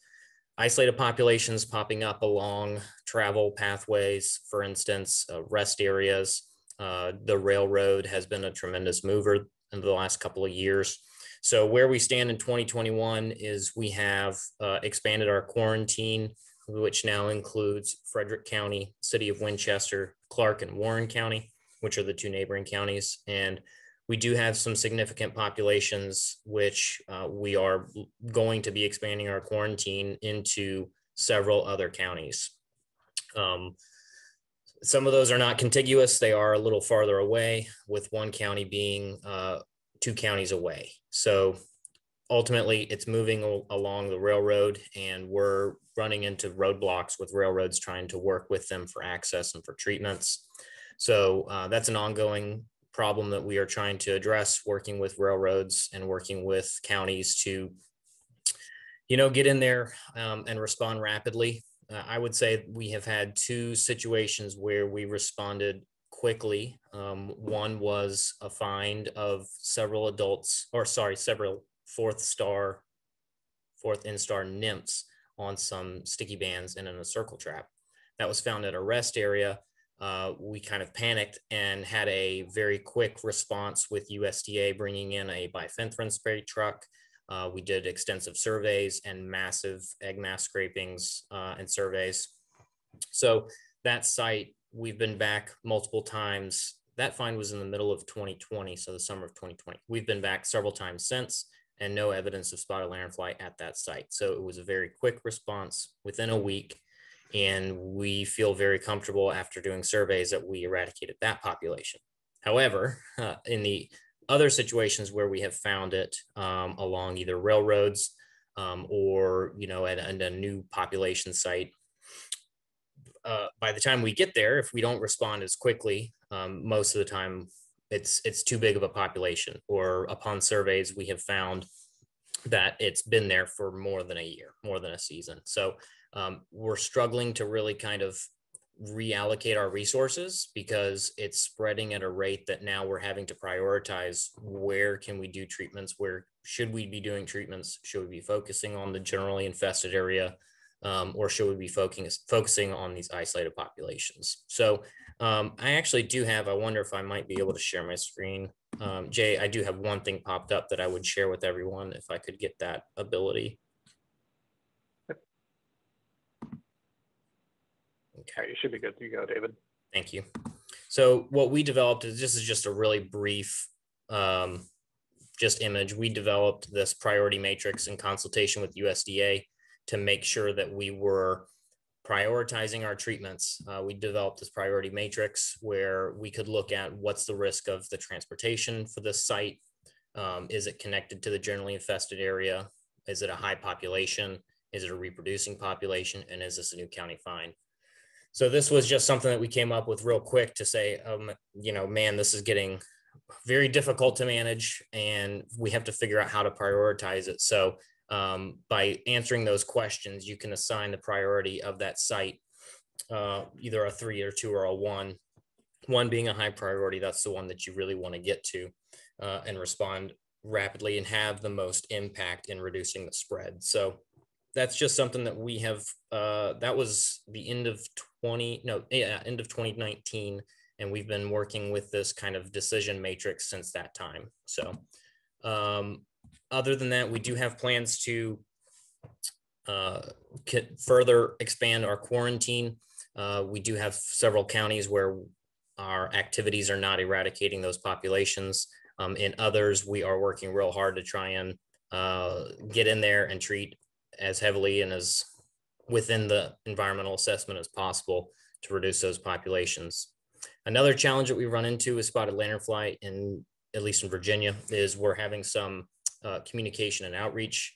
I: isolated populations popping up along travel pathways, for instance, uh, rest areas. Uh, the railroad has been a tremendous mover in the last couple of years. So where we stand in 2021 is we have uh, expanded our quarantine which now includes Frederick County, City of Winchester, Clarke, and Warren County, which are the two neighboring counties. And we do have some significant populations, which uh, we are going to be expanding our quarantine into several other counties. Um, some of those are not contiguous, they are a little farther away, with one county being uh, two counties away. So ultimately it's moving along the railroad and we're running into roadblocks with railroads trying to work with them for access and for treatments. So uh, that's an ongoing problem that we are trying to address, working with railroads and working with counties to, you know, get in there um, and respond rapidly. Uh, I would say we have had two situations where we responded quickly. Um, one was a find of several adults, or sorry, several fourth star, fourth instar nymphs on some sticky bands and in a circle trap. That was found at a rest area. Uh, we kind of panicked and had a very quick response with USDA bringing in a bifenthrin spray truck. Uh, we did extensive surveys and massive egg mass scrapings uh, and surveys. So that site, we've been back multiple times. That find was in the middle of 2020, so the summer of 2020. We've been back several times since and no evidence of spotted lanternfly at that site. So it was a very quick response within a week. And we feel very comfortable after doing surveys that we eradicated that population. However, uh, in the other situations where we have found it um, along either railroads um, or, you know, at, at, a new population site, uh, by the time we get there, if we don't respond as quickly, um, most of the time it's it's too big of a population or upon surveys we have found that it's been there for more than a year more than a season so um, we're struggling to really kind of reallocate our resources because it's spreading at a rate that now we're having to prioritize where can we do treatments where should we be doing treatments? Should we be focusing on the generally infested area um, or should we be focusing focusing on these isolated populations? So um, i actually do have i wonder if i might be able to share my screen. Um, jay i do have one thing popped up that i would share with everyone if i could get that ability
C: Okay, you should be good to go, David.
I: Thank you. So what we developed is this is just a really brief um, just image. We developed this priority matrix in consultation with USDA to make sure that we were prioritizing our treatments. Uh, we developed this priority matrix where we could look at what's the risk of the transportation for this site. Um, is it connected to the generally infested area? Is it a high population? Is it a reproducing population? And is this a new county fine? So this was just something that we came up with real quick to say, um, you know, man, this is getting very difficult to manage and we have to figure out how to prioritize it. So um, by answering those questions, you can assign the priority of that site, uh, either a three or two or a one. One being a high priority, that's the one that you really want to get to uh, and respond rapidly and have the most impact in reducing the spread. So that's just something that we have, uh, that was the end of 20, no, yeah, end of 2019. And we've been working with this kind of decision matrix since that time. So um, other than that, we do have plans to uh, further expand our quarantine. Uh, we do have several counties where our activities are not eradicating those populations. Um, in others, we are working real hard to try and uh, get in there and treat as heavily and as within the environmental assessment as possible to reduce those populations. Another challenge that we run into with spotted lanternfly in at least in Virginia is we're having some uh, communication and outreach.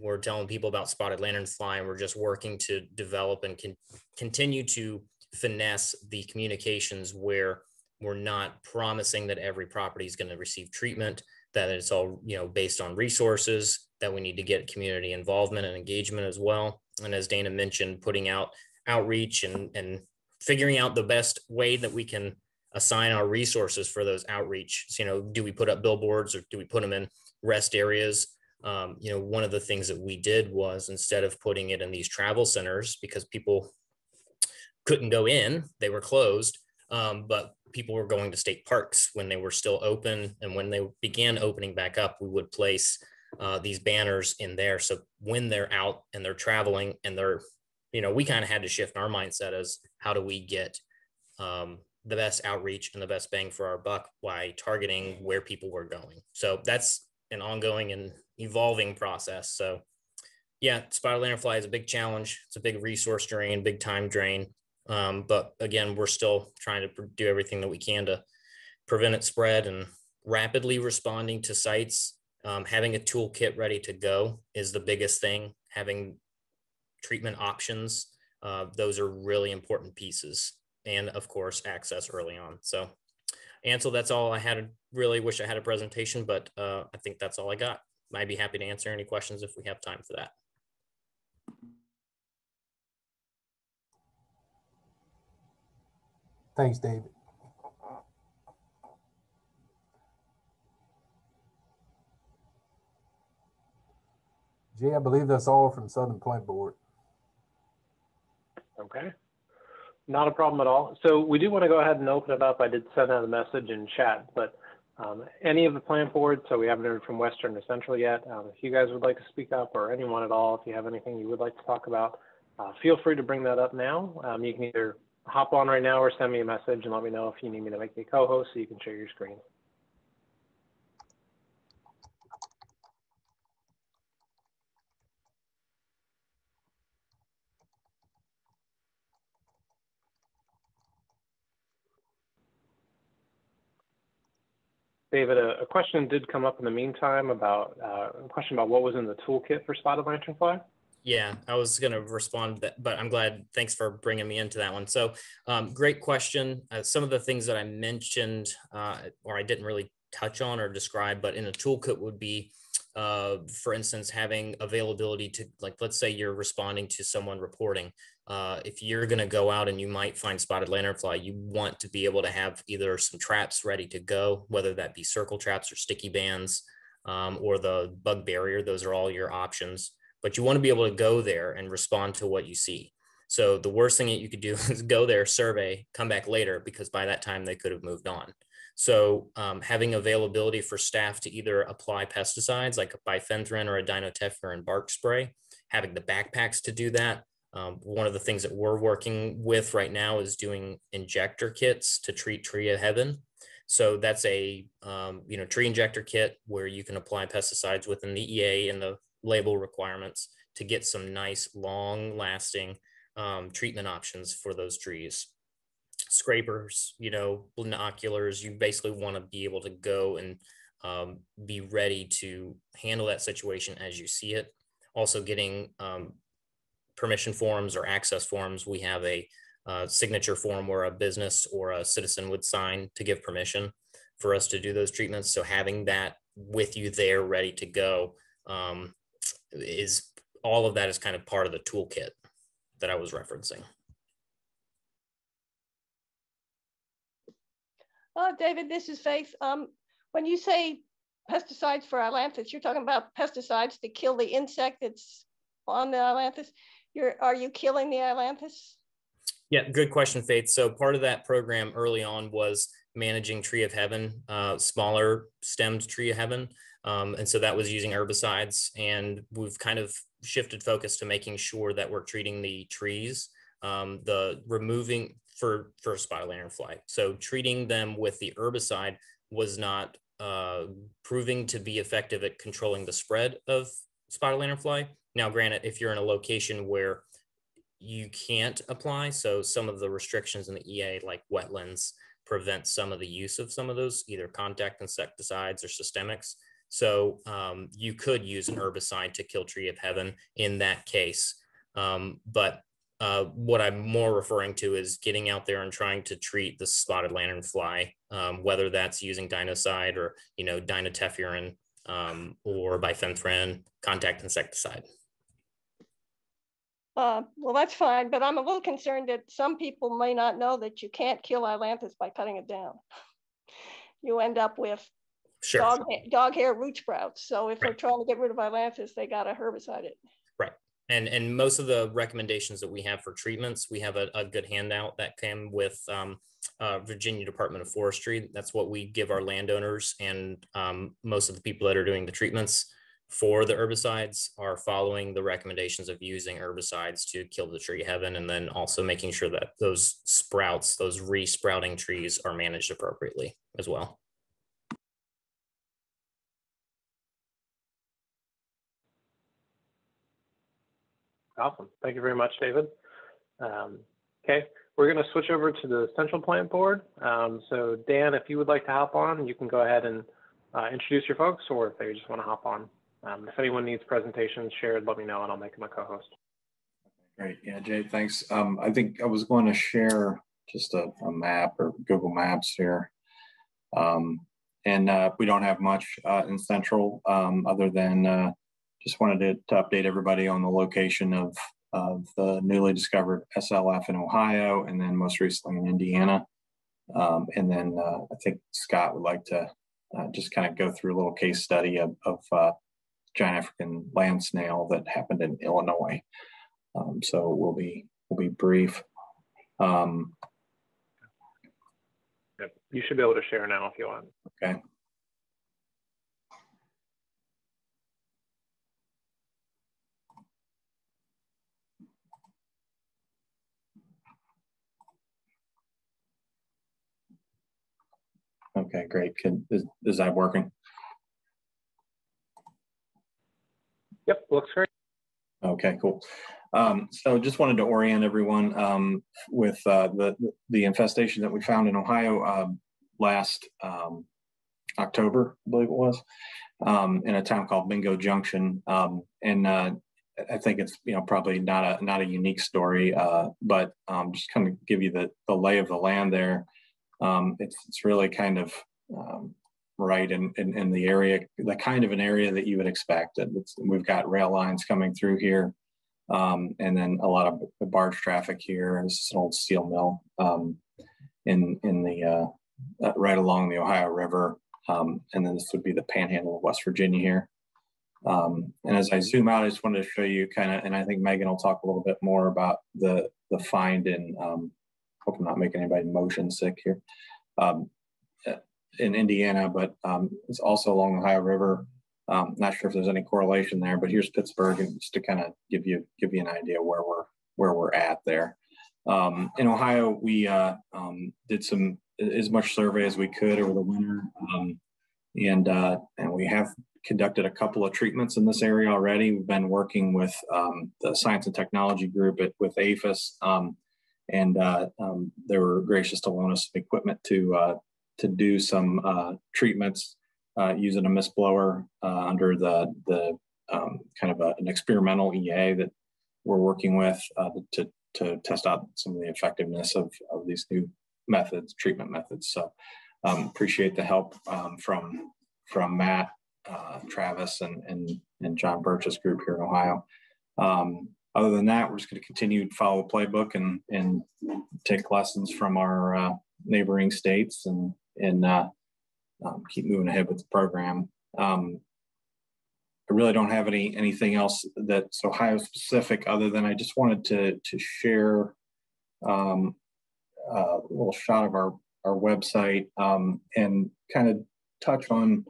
I: We're telling people about spotted lanternfly and we're just working to develop and can continue to finesse the communications where we're not promising that every property is going to receive treatment, that it's all you know based on resources, that we need to get community involvement and engagement as well. And as Dana mentioned, putting out outreach and, and figuring out the best way that we can assign our resources for those outreach. So, you know, do we put up billboards or do we put them in rest areas? Um, you know, one of the things that we did was instead of putting it in these travel centers because people couldn't go in, they were closed, um, but people were going to state parks when they were still open. And when they began opening back up, we would place uh, these banners in there. So when they're out and they're traveling and they're, you know, we kind of had to shift our mindset as how do we get um, the best outreach and the best bang for our buck by targeting where people were going. So that's an ongoing and evolving process. So yeah, spotted lanternfly is a big challenge. It's a big resource drain, big time drain. Um, but again, we're still trying to do everything that we can to prevent it spread and rapidly responding to sites um, having a toolkit ready to go is the biggest thing. Having treatment options, uh, those are really important pieces. And of course, access early on. So, Ansel, that's all I had. Really wish I had a presentation, but uh, I think that's all I got. I'd be happy to answer any questions if we have time for that.
G: Thanks, David. Jay, I believe that's all from Southern Plant Board.
C: Okay. Not a problem at all. So we do want to go ahead and open it up. I did send out a message in chat, but um, any of the plant boards, so we haven't heard from Western or Central yet. Um, if you guys would like to speak up or anyone at all, if you have anything you would like to talk about, uh, feel free to bring that up now. Um, you can either hop on right now or send me a message and let me know if you need me to make a co-host so you can share your screen. David, a, a, question did come up in the meantime about uh, a question about what was in the toolkit for spotted lanternfly.
I: Yeah, I was going to respond that, but I'm glad. Thanks for bringing me into that one. So, um, great question. Uh, some of the things that I mentioned, uh, or I didn't really touch on or describe, but in a toolkit would be, uh, for instance, having availability to, like, let's say you're responding to someone reporting. Uh, if you're going to go out and you might find spotted lanternfly, you want to be able to have either some traps ready to go, whether that be circle traps or sticky bands um, or the bug barrier. Those are all your options. But you want to be able to go there and respond to what you see. So the worst thing that you could do is go there, survey, come back later, because by that time they could have moved on. So um, having availability for staff to either apply pesticides like a bifenthrin or a dinotefuran bark spray, having the backpacks to do that, um, one of the things that we're working with right now is doing injector kits to treat tree of heaven. So that's a um, you know tree injector kit where you can apply pesticides within the EA and the label requirements to get some nice long lasting um, treatment options for those trees. Scrapers, you know, binoculars, you basically want to be able to go and um, be ready to handle that situation as you see it. Also getting um, permission forms or access forms, we have a uh, signature form where a business or a citizen would sign to give permission for us to do those treatments. So having that with you there ready to go um, is all of that is kind of part of the toolkit that I was referencing.
D: Uh, David, this is Faith. Um, when you say pesticides for ailanthus, you're talking about pesticides to kill the insect that's on the ailanthus. You're, are you killing the ailanthus?
I: Yeah, good question, Faith. So part of that program early on was managing tree of heaven, uh, smaller stemmed tree of heaven. Um, and so that was using herbicides. And we've kind of shifted focus to making sure that we're treating the trees, um, the removing for, for spotted lanternfly. So treating them with the herbicide was not uh, proving to be effective at controlling the spread of spotted lanternfly. Now, granted, if you're in a location where you can't apply, so some of the restrictions in the EA, like wetlands, prevent some of the use of some of those, either contact insecticides or systemics. So um, you could use an herbicide to kill tree of heaven in that case. Um, but uh, what I'm more referring to is getting out there and trying to treat the spotted lanternfly, um, whether that's using dinoside or you know dinotefuran um, or bifenthrin contact insecticide.
D: Uh, well, that's fine, but I'm a little concerned that some people may not know that you can't kill ailanthus by cutting it down. You end up with
I: Sure.
D: dog, dog hair root sprouts. So if they're trying to get rid of ailanthus, they got to herbicide it.
I: Right. And, and most of the recommendations that we have for treatments, we have a, a good handout that came with um, uh, Virginia Department of Forestry. That's what we give our landowners and um, most of the people that are doing the treatments for the herbicides are following the recommendations of using herbicides to kill the tree heaven and then also making sure that those sprouts, those resprouting trees are managed appropriately as well.
C: Awesome. Thank you very much, David. Um, okay, we're going to switch over to the central plant board. Um, so Dan, if you would like to hop on, you can go ahead and uh, introduce your folks, or if they just want to hop on. Um, if anyone needs presentations shared, let me know and I'll make them a co-host.
J: Great. Yeah, Jay, thanks. Um, I think I was going to share just a, a map or Google Maps here. Um, and uh, we don't have much uh, in Central um, other than uh, just wanted to, to, update everybody on the location of, of the newly discovered SLF in Ohio and then most recently in Indiana. Um, and then uh, I think Scott would like to uh, just kind of go through a little case study of, of uh, giant African land snail that happened in Illinois. Um, so we'll be we'll be brief. Um,
C: yep. You should be able to share now if you want.
J: Okay. Okay, great. Can, is, is that working?
C: Yep, looks great.
J: Okay, cool. Um, so just wanted to orient everyone um, with uh, the, the infestation that we found in Ohio uh, last um, October, I believe it was, um, in a town called Mingo Junction. Um, and uh, I think it's you know probably not a not a unique story, uh, but just kind of give you the, the lay of the land there. it's it's really kind of right in, in, in, the area, the kind of an area that you would expect. It's, we've got rail lines coming through here. Um, and then a lot of barge traffic here. This is an old steel mill um, in in the uh, uh, right along the Ohio River. Um, and then this would be the panhandle of West Virginia here. Um, and as I zoom out, I just wanted to show you kind of, and I think Megan will talk a little bit more about the the find in. Um, hope I'm not making anybody motion sick here. Um, in Indiana, but um, it's also along the Ohio River. Um, not sure if there's any correlation there, but here's Pittsburgh, and just to kind of give you give you an idea where we're where we're at there. Um, in Ohio, we uh, um, did some as much survey as we could over the winter, um, and uh, and we have conducted a couple of treatments in this area already. We've been working with um, the science and technology group at, with APHIS, um, and uh, they were gracious to loan us some equipment to uh, to do some uh, treatments uh, using a mist blower uh, under the, the um, kind of a, an experimental EA that we're working with uh, to, to test out some of the effectiveness of, of these new methods, treatment methods. So um, appreciate the help um, from, from Matt, uh, Travis, and, and, and John Birch's group here in Ohio. Um, other than that, we're just going to continue to follow the playbook and, and take lessons from our uh, neighboring states and and uh, um, keep moving ahead with the program. Um, I really don't have any anything else that's Ohio specific other than I just wanted to to share um, a little shot of our our website um, and kind of touch on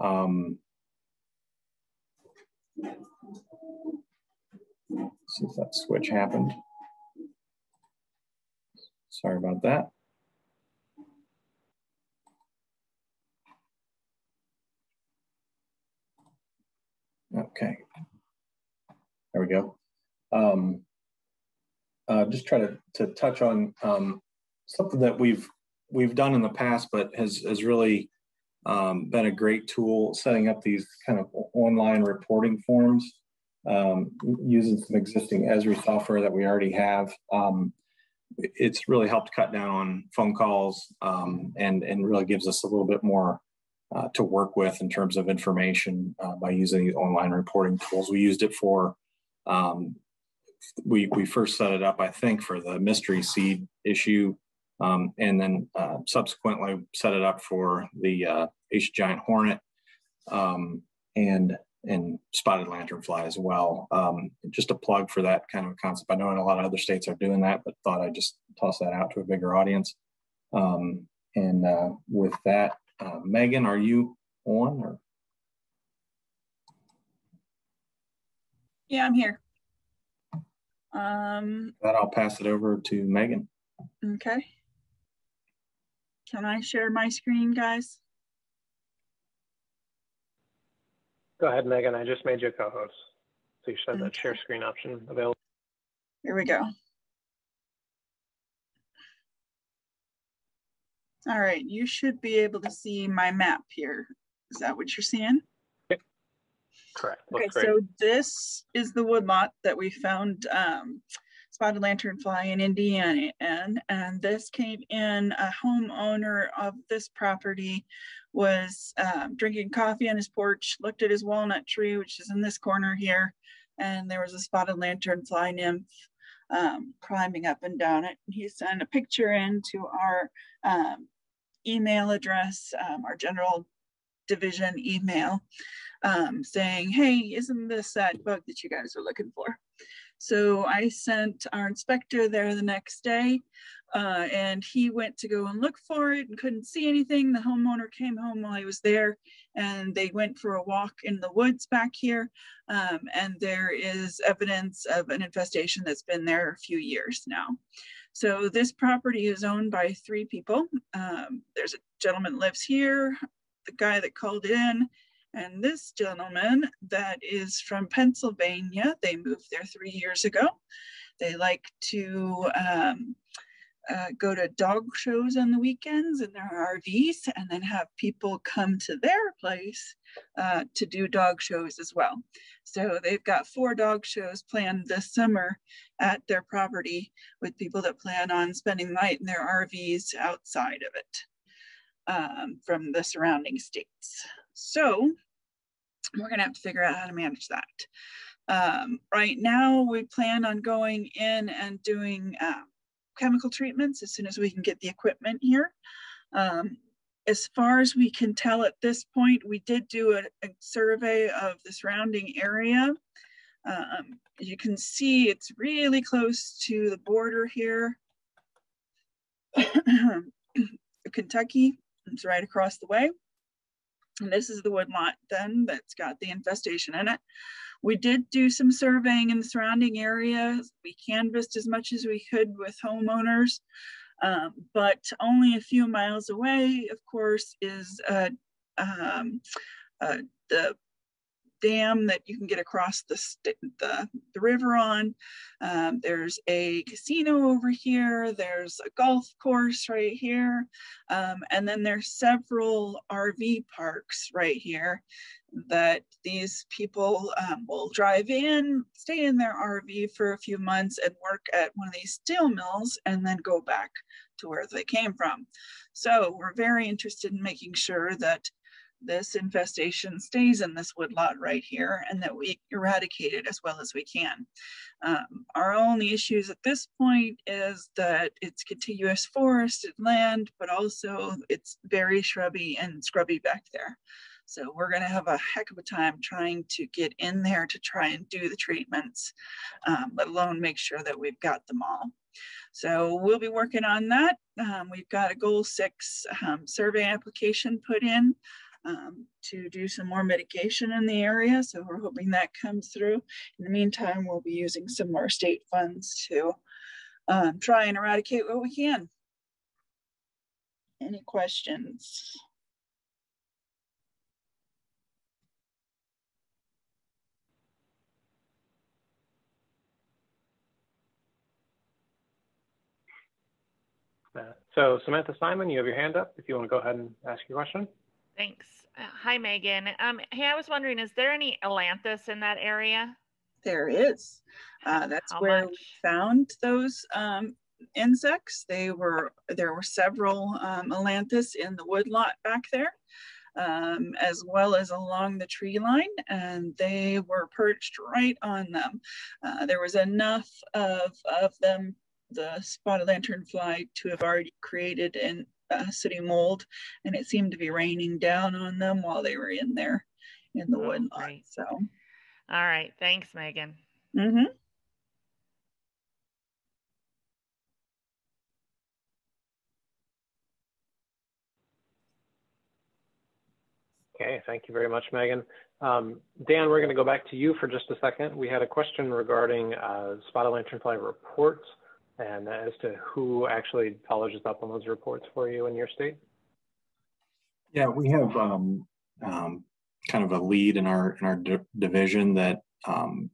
J: um, see if that switch happened. Sorry about that. Okay. There we go. Um, uh, just try to, to touch on um, something that we've we've done in the past, but has has really um, been a great tool setting up these kind of online reporting forms um, using some existing Esri software that we already have. Um, it's really helped cut down on phone calls um, and and really gives us a little bit more uh, to work with in terms of information uh, by using these online reporting tools. We used it for, um, we, we first set it up, I think, for the mystery seed issue, um, and then uh, subsequently set it up for the uh, H giant hornet um, and and spotted lanternfly as well. Um, just a plug for that kind of concept. I know in a lot of other states are doing that, but thought I'd just toss that out to a bigger audience. Um, and uh, with that, Megan, are you on? Or?
K: Yeah, I'm here. Um,
J: that I'll pass it over to Megan.
K: Okay. Can I share my screen, guys?
C: Go ahead, Megan. I just made you a co-host. So you should have okay. that share screen option available.
K: Here we go. All right, you should be able to see my map here. Is that what you're seeing? Yep.
C: Correct.
K: okay, so this is the woodlot that we found um, spotted lanternfly in Indiana in, and this came in. A homeowner of this property was um, drinking coffee on his porch, looked at his walnut tree, which is in this corner here, and there was a spotted lanternfly nymph um, climbing up and down it. And He sent a picture in to our um, email address, um, our general division email, um, saying, hey, isn't this that bug that you guys are looking for? So I sent our inspector there the next day uh, and he went to go and look for it and couldn't see anything. The homeowner came home while he was there and they went for a walk in the woods back here. Um, and there is evidence of an infestation that's been there a few years now. So this property is owned by three people. Um, there's a gentleman lives here, the guy that called in, and this gentleman that is from Pennsylvania. They moved there three years ago. They like to um, uh, go to dog shows on the weekends in their RVs and then have people come to their place uh, to do dog shows as well. So they've got four dog shows planned this summer at their property with people that plan on spending the night in their RVs outside of it um, from the surrounding states. So we're gonna have to figure out how to manage that. Um, right now, we plan on going in and doing uh, chemical treatments as soon as we can get the equipment here. Um, as far as we can tell at this point, we did do a, a survey of the surrounding area. Um, as you can see, it's really close to the border here. Kentucky, it's right across the way. And this is the woodlot then that's got the infestation in it. We did do some surveying in the surrounding areas. We canvassed as much as we could with homeowners, um, but only a few miles away, of course, is uh, um, uh, the dam that you can get across the, the, the river on. Um, there's a casino over here. There's a golf course right here. Um, and then there's several RV parks right here that these people um, will drive in, stay in their RV for a few months and work at one of these steel mills and then go back to where they came from. So we're very interested in making sure that this infestation stays in this woodlot right here and that we eradicate it as well as we can. Um, our only issues at this point is that it's contiguous forested land, but also it's very shrubby and scrubby back there. So we're going to have a heck of a time trying to get in there to try and do the treatments, um, let alone make sure that we've got them all. So we'll be working on that. Um, we've got a goal six um, survey application put in um, to do some more mitigation in the area. So we're hoping that comes through. In the meantime, we'll be using some more state funds to um, try and eradicate what we can. Any questions?
C: So Samantha Simon, you have your hand up if you want to go ahead and ask your question.
L: Thanks. Uh, hi, Megan. Um, hey, I was wondering, is there any ailanthus in that area?
K: There is. Uh, that's
L: How
K: where
L: much?
K: we found those um, insects. They were there were several um, ailanthus in the woodlot back there, um, as well as along the tree line, and they were perched right on them. Uh, there was enough of of them, the spotted lanternfly, to have already created an uh, sooty mold, and it seemed to be raining down on them while they were in there in the
L: Oh,
K: woodlot.
L: great.
K: So.
L: All right. Thanks, Megan.
K: Mm-hmm.
C: Okay, thank you very much, Megan. Um, Dan, we're going to go back to you for just a second. We had a question regarding uh, spotted lanternfly reports and as to who actually follows up on those reports for you in your state.
J: Yeah, we have um, um, kind of a lead in our in our di division that um,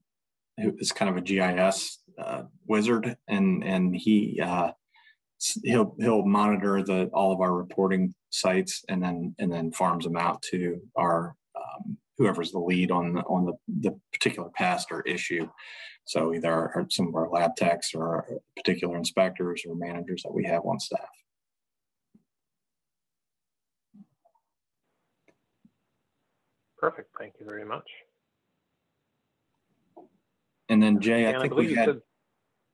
J: is kind of a GIS uh, wizard, and and he uh, he'll he'll monitor the all of our reporting sites, and then and then farms them out to our um, whoever's the lead on the on the, the particular pest or issue. So either our, some of our lab techs or our particular inspectors or managers that we have on staff.
C: Perfect, thank you very much.
J: And then Jay, I
C: And I
J: think
C: believe
J: we had.
C: said,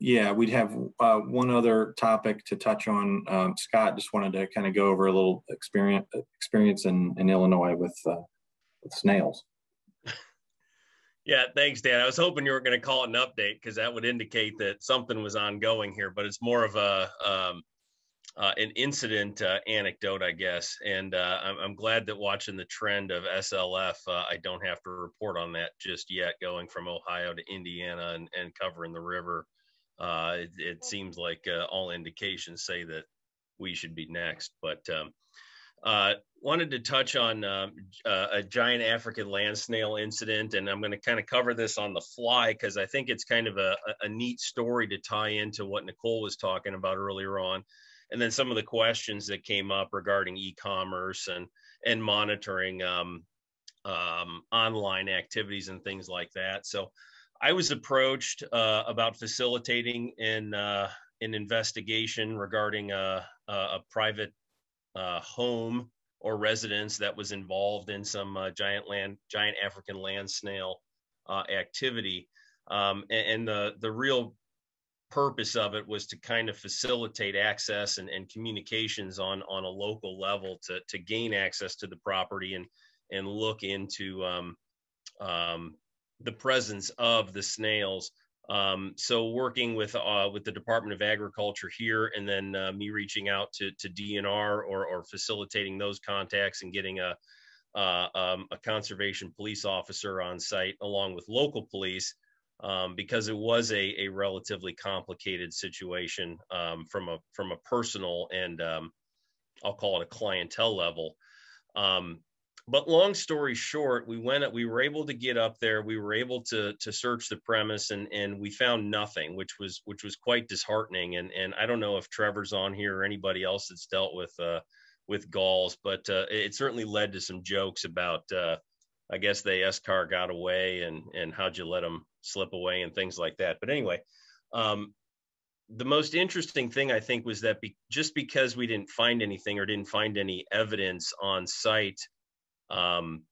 J: Yeah, we'd have uh, one other topic to touch on. Um, Scott just wanted to kind of go over a little experience experience in, in Illinois with, uh, with snails.
M: Yeah, thanks, Dan. I was hoping you were going to call it an update because that would indicate that something was ongoing here, but it's more of a um, uh, an incident uh, anecdote, I guess. And uh, I'm, I'm glad that watching the trend of SLF, uh, I don't have to report on that just yet. Going from Ohio to Indiana and, and covering the river, uh, it, it seems like uh, all indications say that we should be next. But um, uh, wanted to touch on um, uh, a giant African land snail incident, and I'm going to kind of cover this on the fly because I think it's kind of a, a- neat story to tie into what Nicole was talking about earlier on, and then some of the questions that came up regarding e-commerce and and monitoring um, um, online activities and things like that. So I was approached uh, about facilitating in uh, an investigation regarding a, a, a private uh, home or residence that was involved in some uh, giant land, giant African land snail uh, activity. Um, and, and, the, the real purpose of it was to kind of facilitate access and, and communications on, on a local level to, to gain access to the property and, and look into um, um, the presence of the snails. Um, so working with uh, with the Department of Agriculture here, and then uh, me reaching out to to DNR or or facilitating those contacts and getting a uh, um, a conservation police officer on site along with local police um, because it was a, a relatively complicated situation um, from a from a personal and um, I'll call it a clientele level. Um, but long story short, we went, we were able to get up there. We were able to to search the premise, and and we found nothing, which was which was quite disheartening. And and I don't know if Trevor's on here or anybody else that's dealt with uh, with GALS, but uh, it certainly led to some jokes about. Uh, I guess the escargot away, and and how'd you let them slip away, and things like that. But anyway, um, the most interesting thing I think was that be, just because we didn't find anything or didn't find any evidence on site um,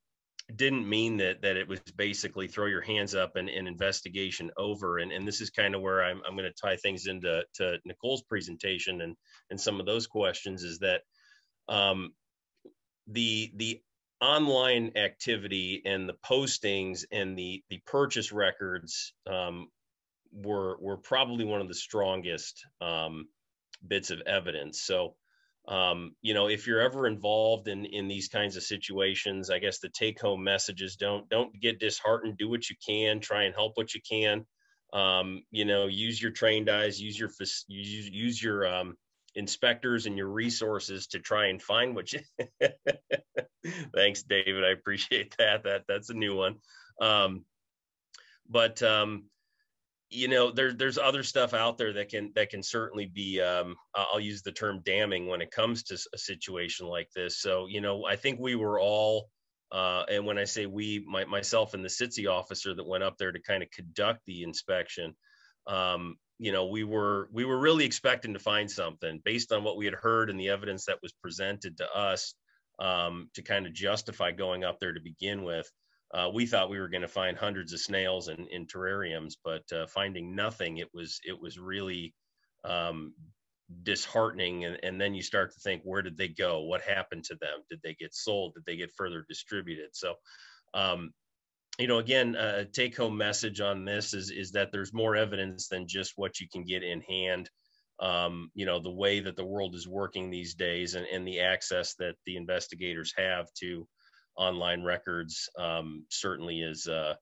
M: didn't mean that that it was basically throw your hands up and, and investigation over. And, and this is kind of where I'm, I'm going to tie things into to Nicole's presentation and and some of those questions is that um, the the online activity and the postings and the the purchase records um, were were probably one of the strongest um, bits of evidence. So um, you know if you're ever involved in in these kinds of situations i guess the take home messages don't don't get disheartened. Do what you can. Try and help what you can. Um, you know use your trained eyes use your use, use your um, inspectors and your resources to try and find what you thanks david. I appreciate that. That that's a new one. Um, but um, you know there, there's other stuff out there that can that can certainly be um, i'll use the term damning when it comes to a situation like this. So you know i think we were all uh, and when i say we my, myself and the CITSE officer that went up there to kind of conduct the inspection um, you know we were we were really expecting to find something based on what we had heard and the evidence that was presented to us um, to kind of justify going up there to begin with uh, we thought we were going to find hundreds of snails in, in terrariums, but uh, finding nothing, it was it was really um, disheartening. And, and then you start to think, where did they go? What happened to them? Did they get sold? Did they get further distributed? So, um, you know, again, a take home message on this is is that there's more evidence than just what you can get in hand. Um, you know, the way that the world is working these days and, and the access that the investigators have to online records um, certainly is uh,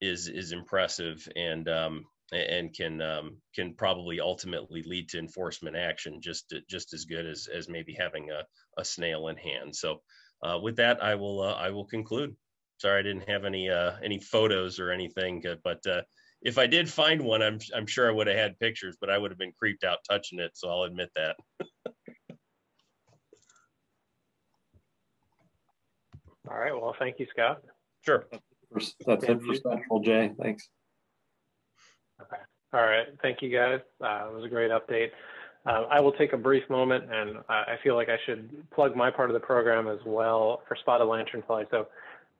M: is is impressive and um, and can um, can probably ultimately lead to enforcement action just just as good as as maybe having a, a snail in hand. So uh, with that, I will uh, I will conclude. Sorry, I didn't have any uh, any photos or anything, but uh, if I did find one, I'm I'm sure I would have had pictures, but I would have been creeped out touching it. So I'll admit that.
C: All right. Well, thank you, Scott.
M: Sure.
J: That's it for Central, Jay. Thanks.
C: Okay. All right. Thank you, guys. Uh, it was a great update. Uh, I will take a brief moment, and I feel like I should plug my part of the program as well for Spotted Lanternfly. So,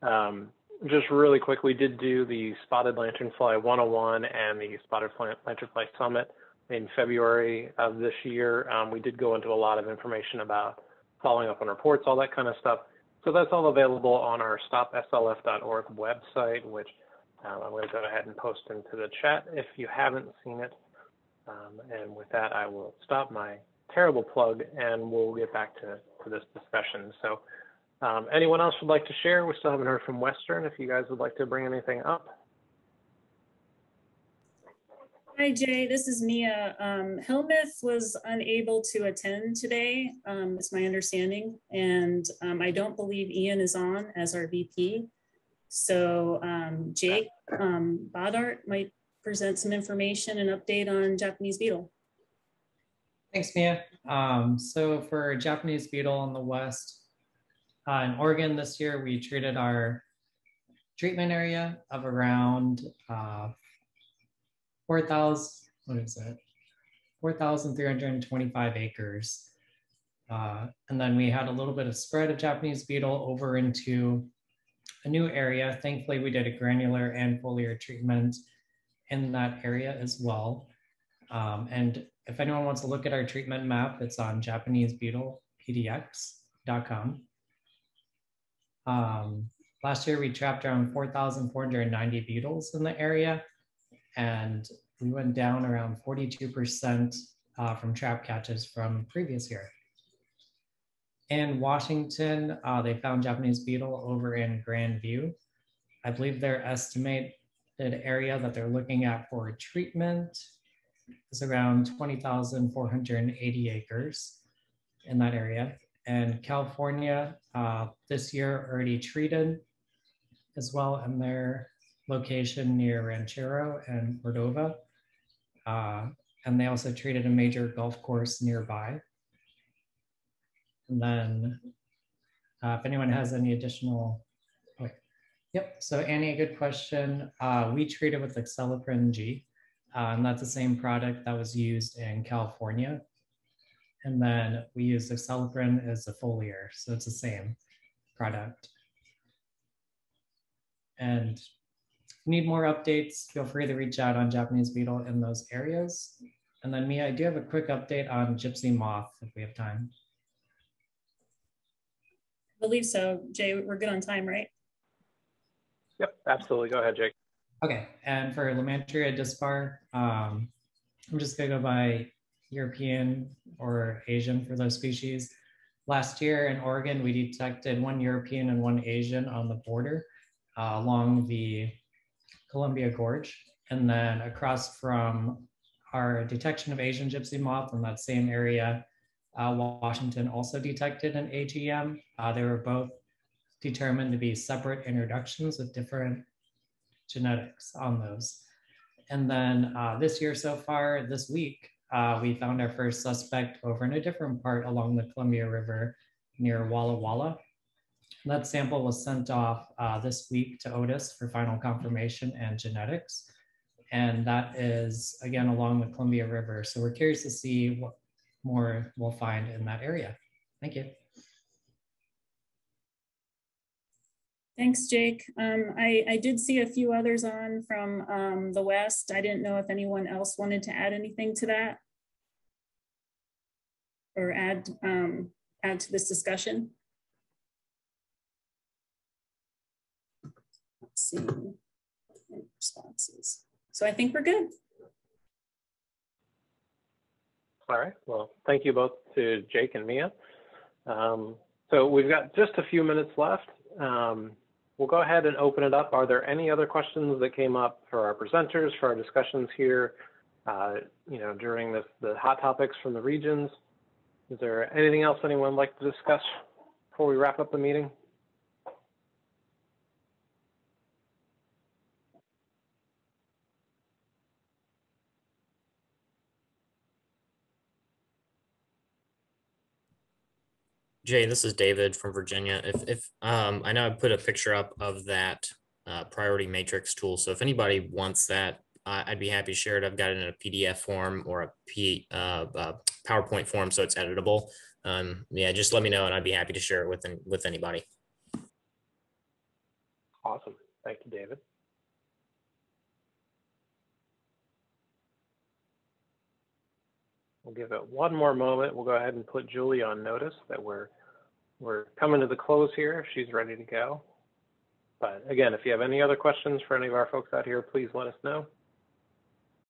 C: um, just really quick, we did do the Spotted Lanternfly 101 and the Spotted Lanternfly Summit in February of this year. Um, we did go into a lot of information about following up on reports, all that kind of stuff. So that's all available on our stopslf.org website, which um, I'm going to go ahead and post into the chat if you haven't seen it. Um, and with that, I will stop my terrible plug and we'll get back to, to this discussion. So um, anyone else would like to share? We still haven't heard from Western. If you guys would like to bring anything up.
N: Hi, Jay. This is Mia. Um, was unable to attend today, um, it's my understanding. And um, I don't believe Ian is on as our VP. So um, Jake um, Bodart might present some information and update on Japanese beetle.
O: Thanks, Mia. Um, so for Japanese beetle in the West, uh, in Oregon this year, we treated our treatment area of around uh, 4,000, what is it? 4,325 acres. Uh, and then we had a little bit of spread of Japanese beetle over into a new area. Thankfully, we did a granular and foliar treatment in that area as well. Um, and if anyone wants to look at our treatment map, it's on JapaneseBeetlePDX.com. Um, last year, we trapped around 4,490 beetles in the area, and we went down around 42% uh, from trap catches from previous year. In Washington, uh, they found Japanese beetle over in Grandview. I believe their estimated area that they're looking at for treatment is around 20,480 acres in that area. And California uh, this year already treated as well in their location near Ranchero and Cordova. Uh, and they also treated a major golf course nearby. And then uh, if anyone has any additional, oh, yep. So Annie, good question. Uh, we treated with Acelepryn G, uh, and that's the same product that was used in California. And then we use Acelepryn as a foliar, so it's the same product. And need more updates, feel free to reach out on Japanese beetle in those areas. And then Mia, I do have a quick update on gypsy moth if we have time.
N: I believe so. Jay, we're good on time, right?
C: Yep, absolutely. Go ahead, Jake.
O: Okay, and for Lymantria dispar, um, I'm just gonna go by European or Asian for those species. Last year in Oregon, we detected one European and one Asian on the border uh, along the Columbia Gorge. And then across from our detection of Asian gypsy moth in that same area, uh, Washington also detected an AGM. Uh, they were both determined to be separate introductions with different genetics on those. And then uh, this year so far, this week, uh, we found our first suspect over in a different part along the Columbia River near Walla Walla. That sample was sent off uh, this week to Otis for final confirmation and genetics. And that is, again, along the Columbia River. So we're curious to see what more we'll find in that area. Thank you.
N: Thanks, Jake. Um, I, I did see a few others on from um, the West. I didn't know if anyone else wanted to add anything to that or add, um, add to this discussion. Let's see, responses. So I think we're good.
C: All right. Well, thank you both to Jake and Mia. Um, so we've got just a few minutes left. Um, we'll go ahead and open it up. Are there any other questions that came up for our presenters, for our discussions here, uh, you know, during the hot topics from the regions? Is there anything else anyone would like to discuss before we wrap up the meeting?
I: Jay, this is David from Virginia. If, if um, I know I put a picture up of that uh, priority matrix tool. So if anybody wants that, uh, I'd be happy to share it. I've got it in a PDF form or a P, uh, uh, PowerPoint form, so it's editable. Um, yeah, just let me know, and I'd be happy to share it with with anybody.
C: Awesome. Thank you, David. We'll give it one more moment. We'll go ahead and put Julie on notice that we're we're coming to the close here. She's ready to go. But again, if you have any other questions for any of our folks out here, please let us know.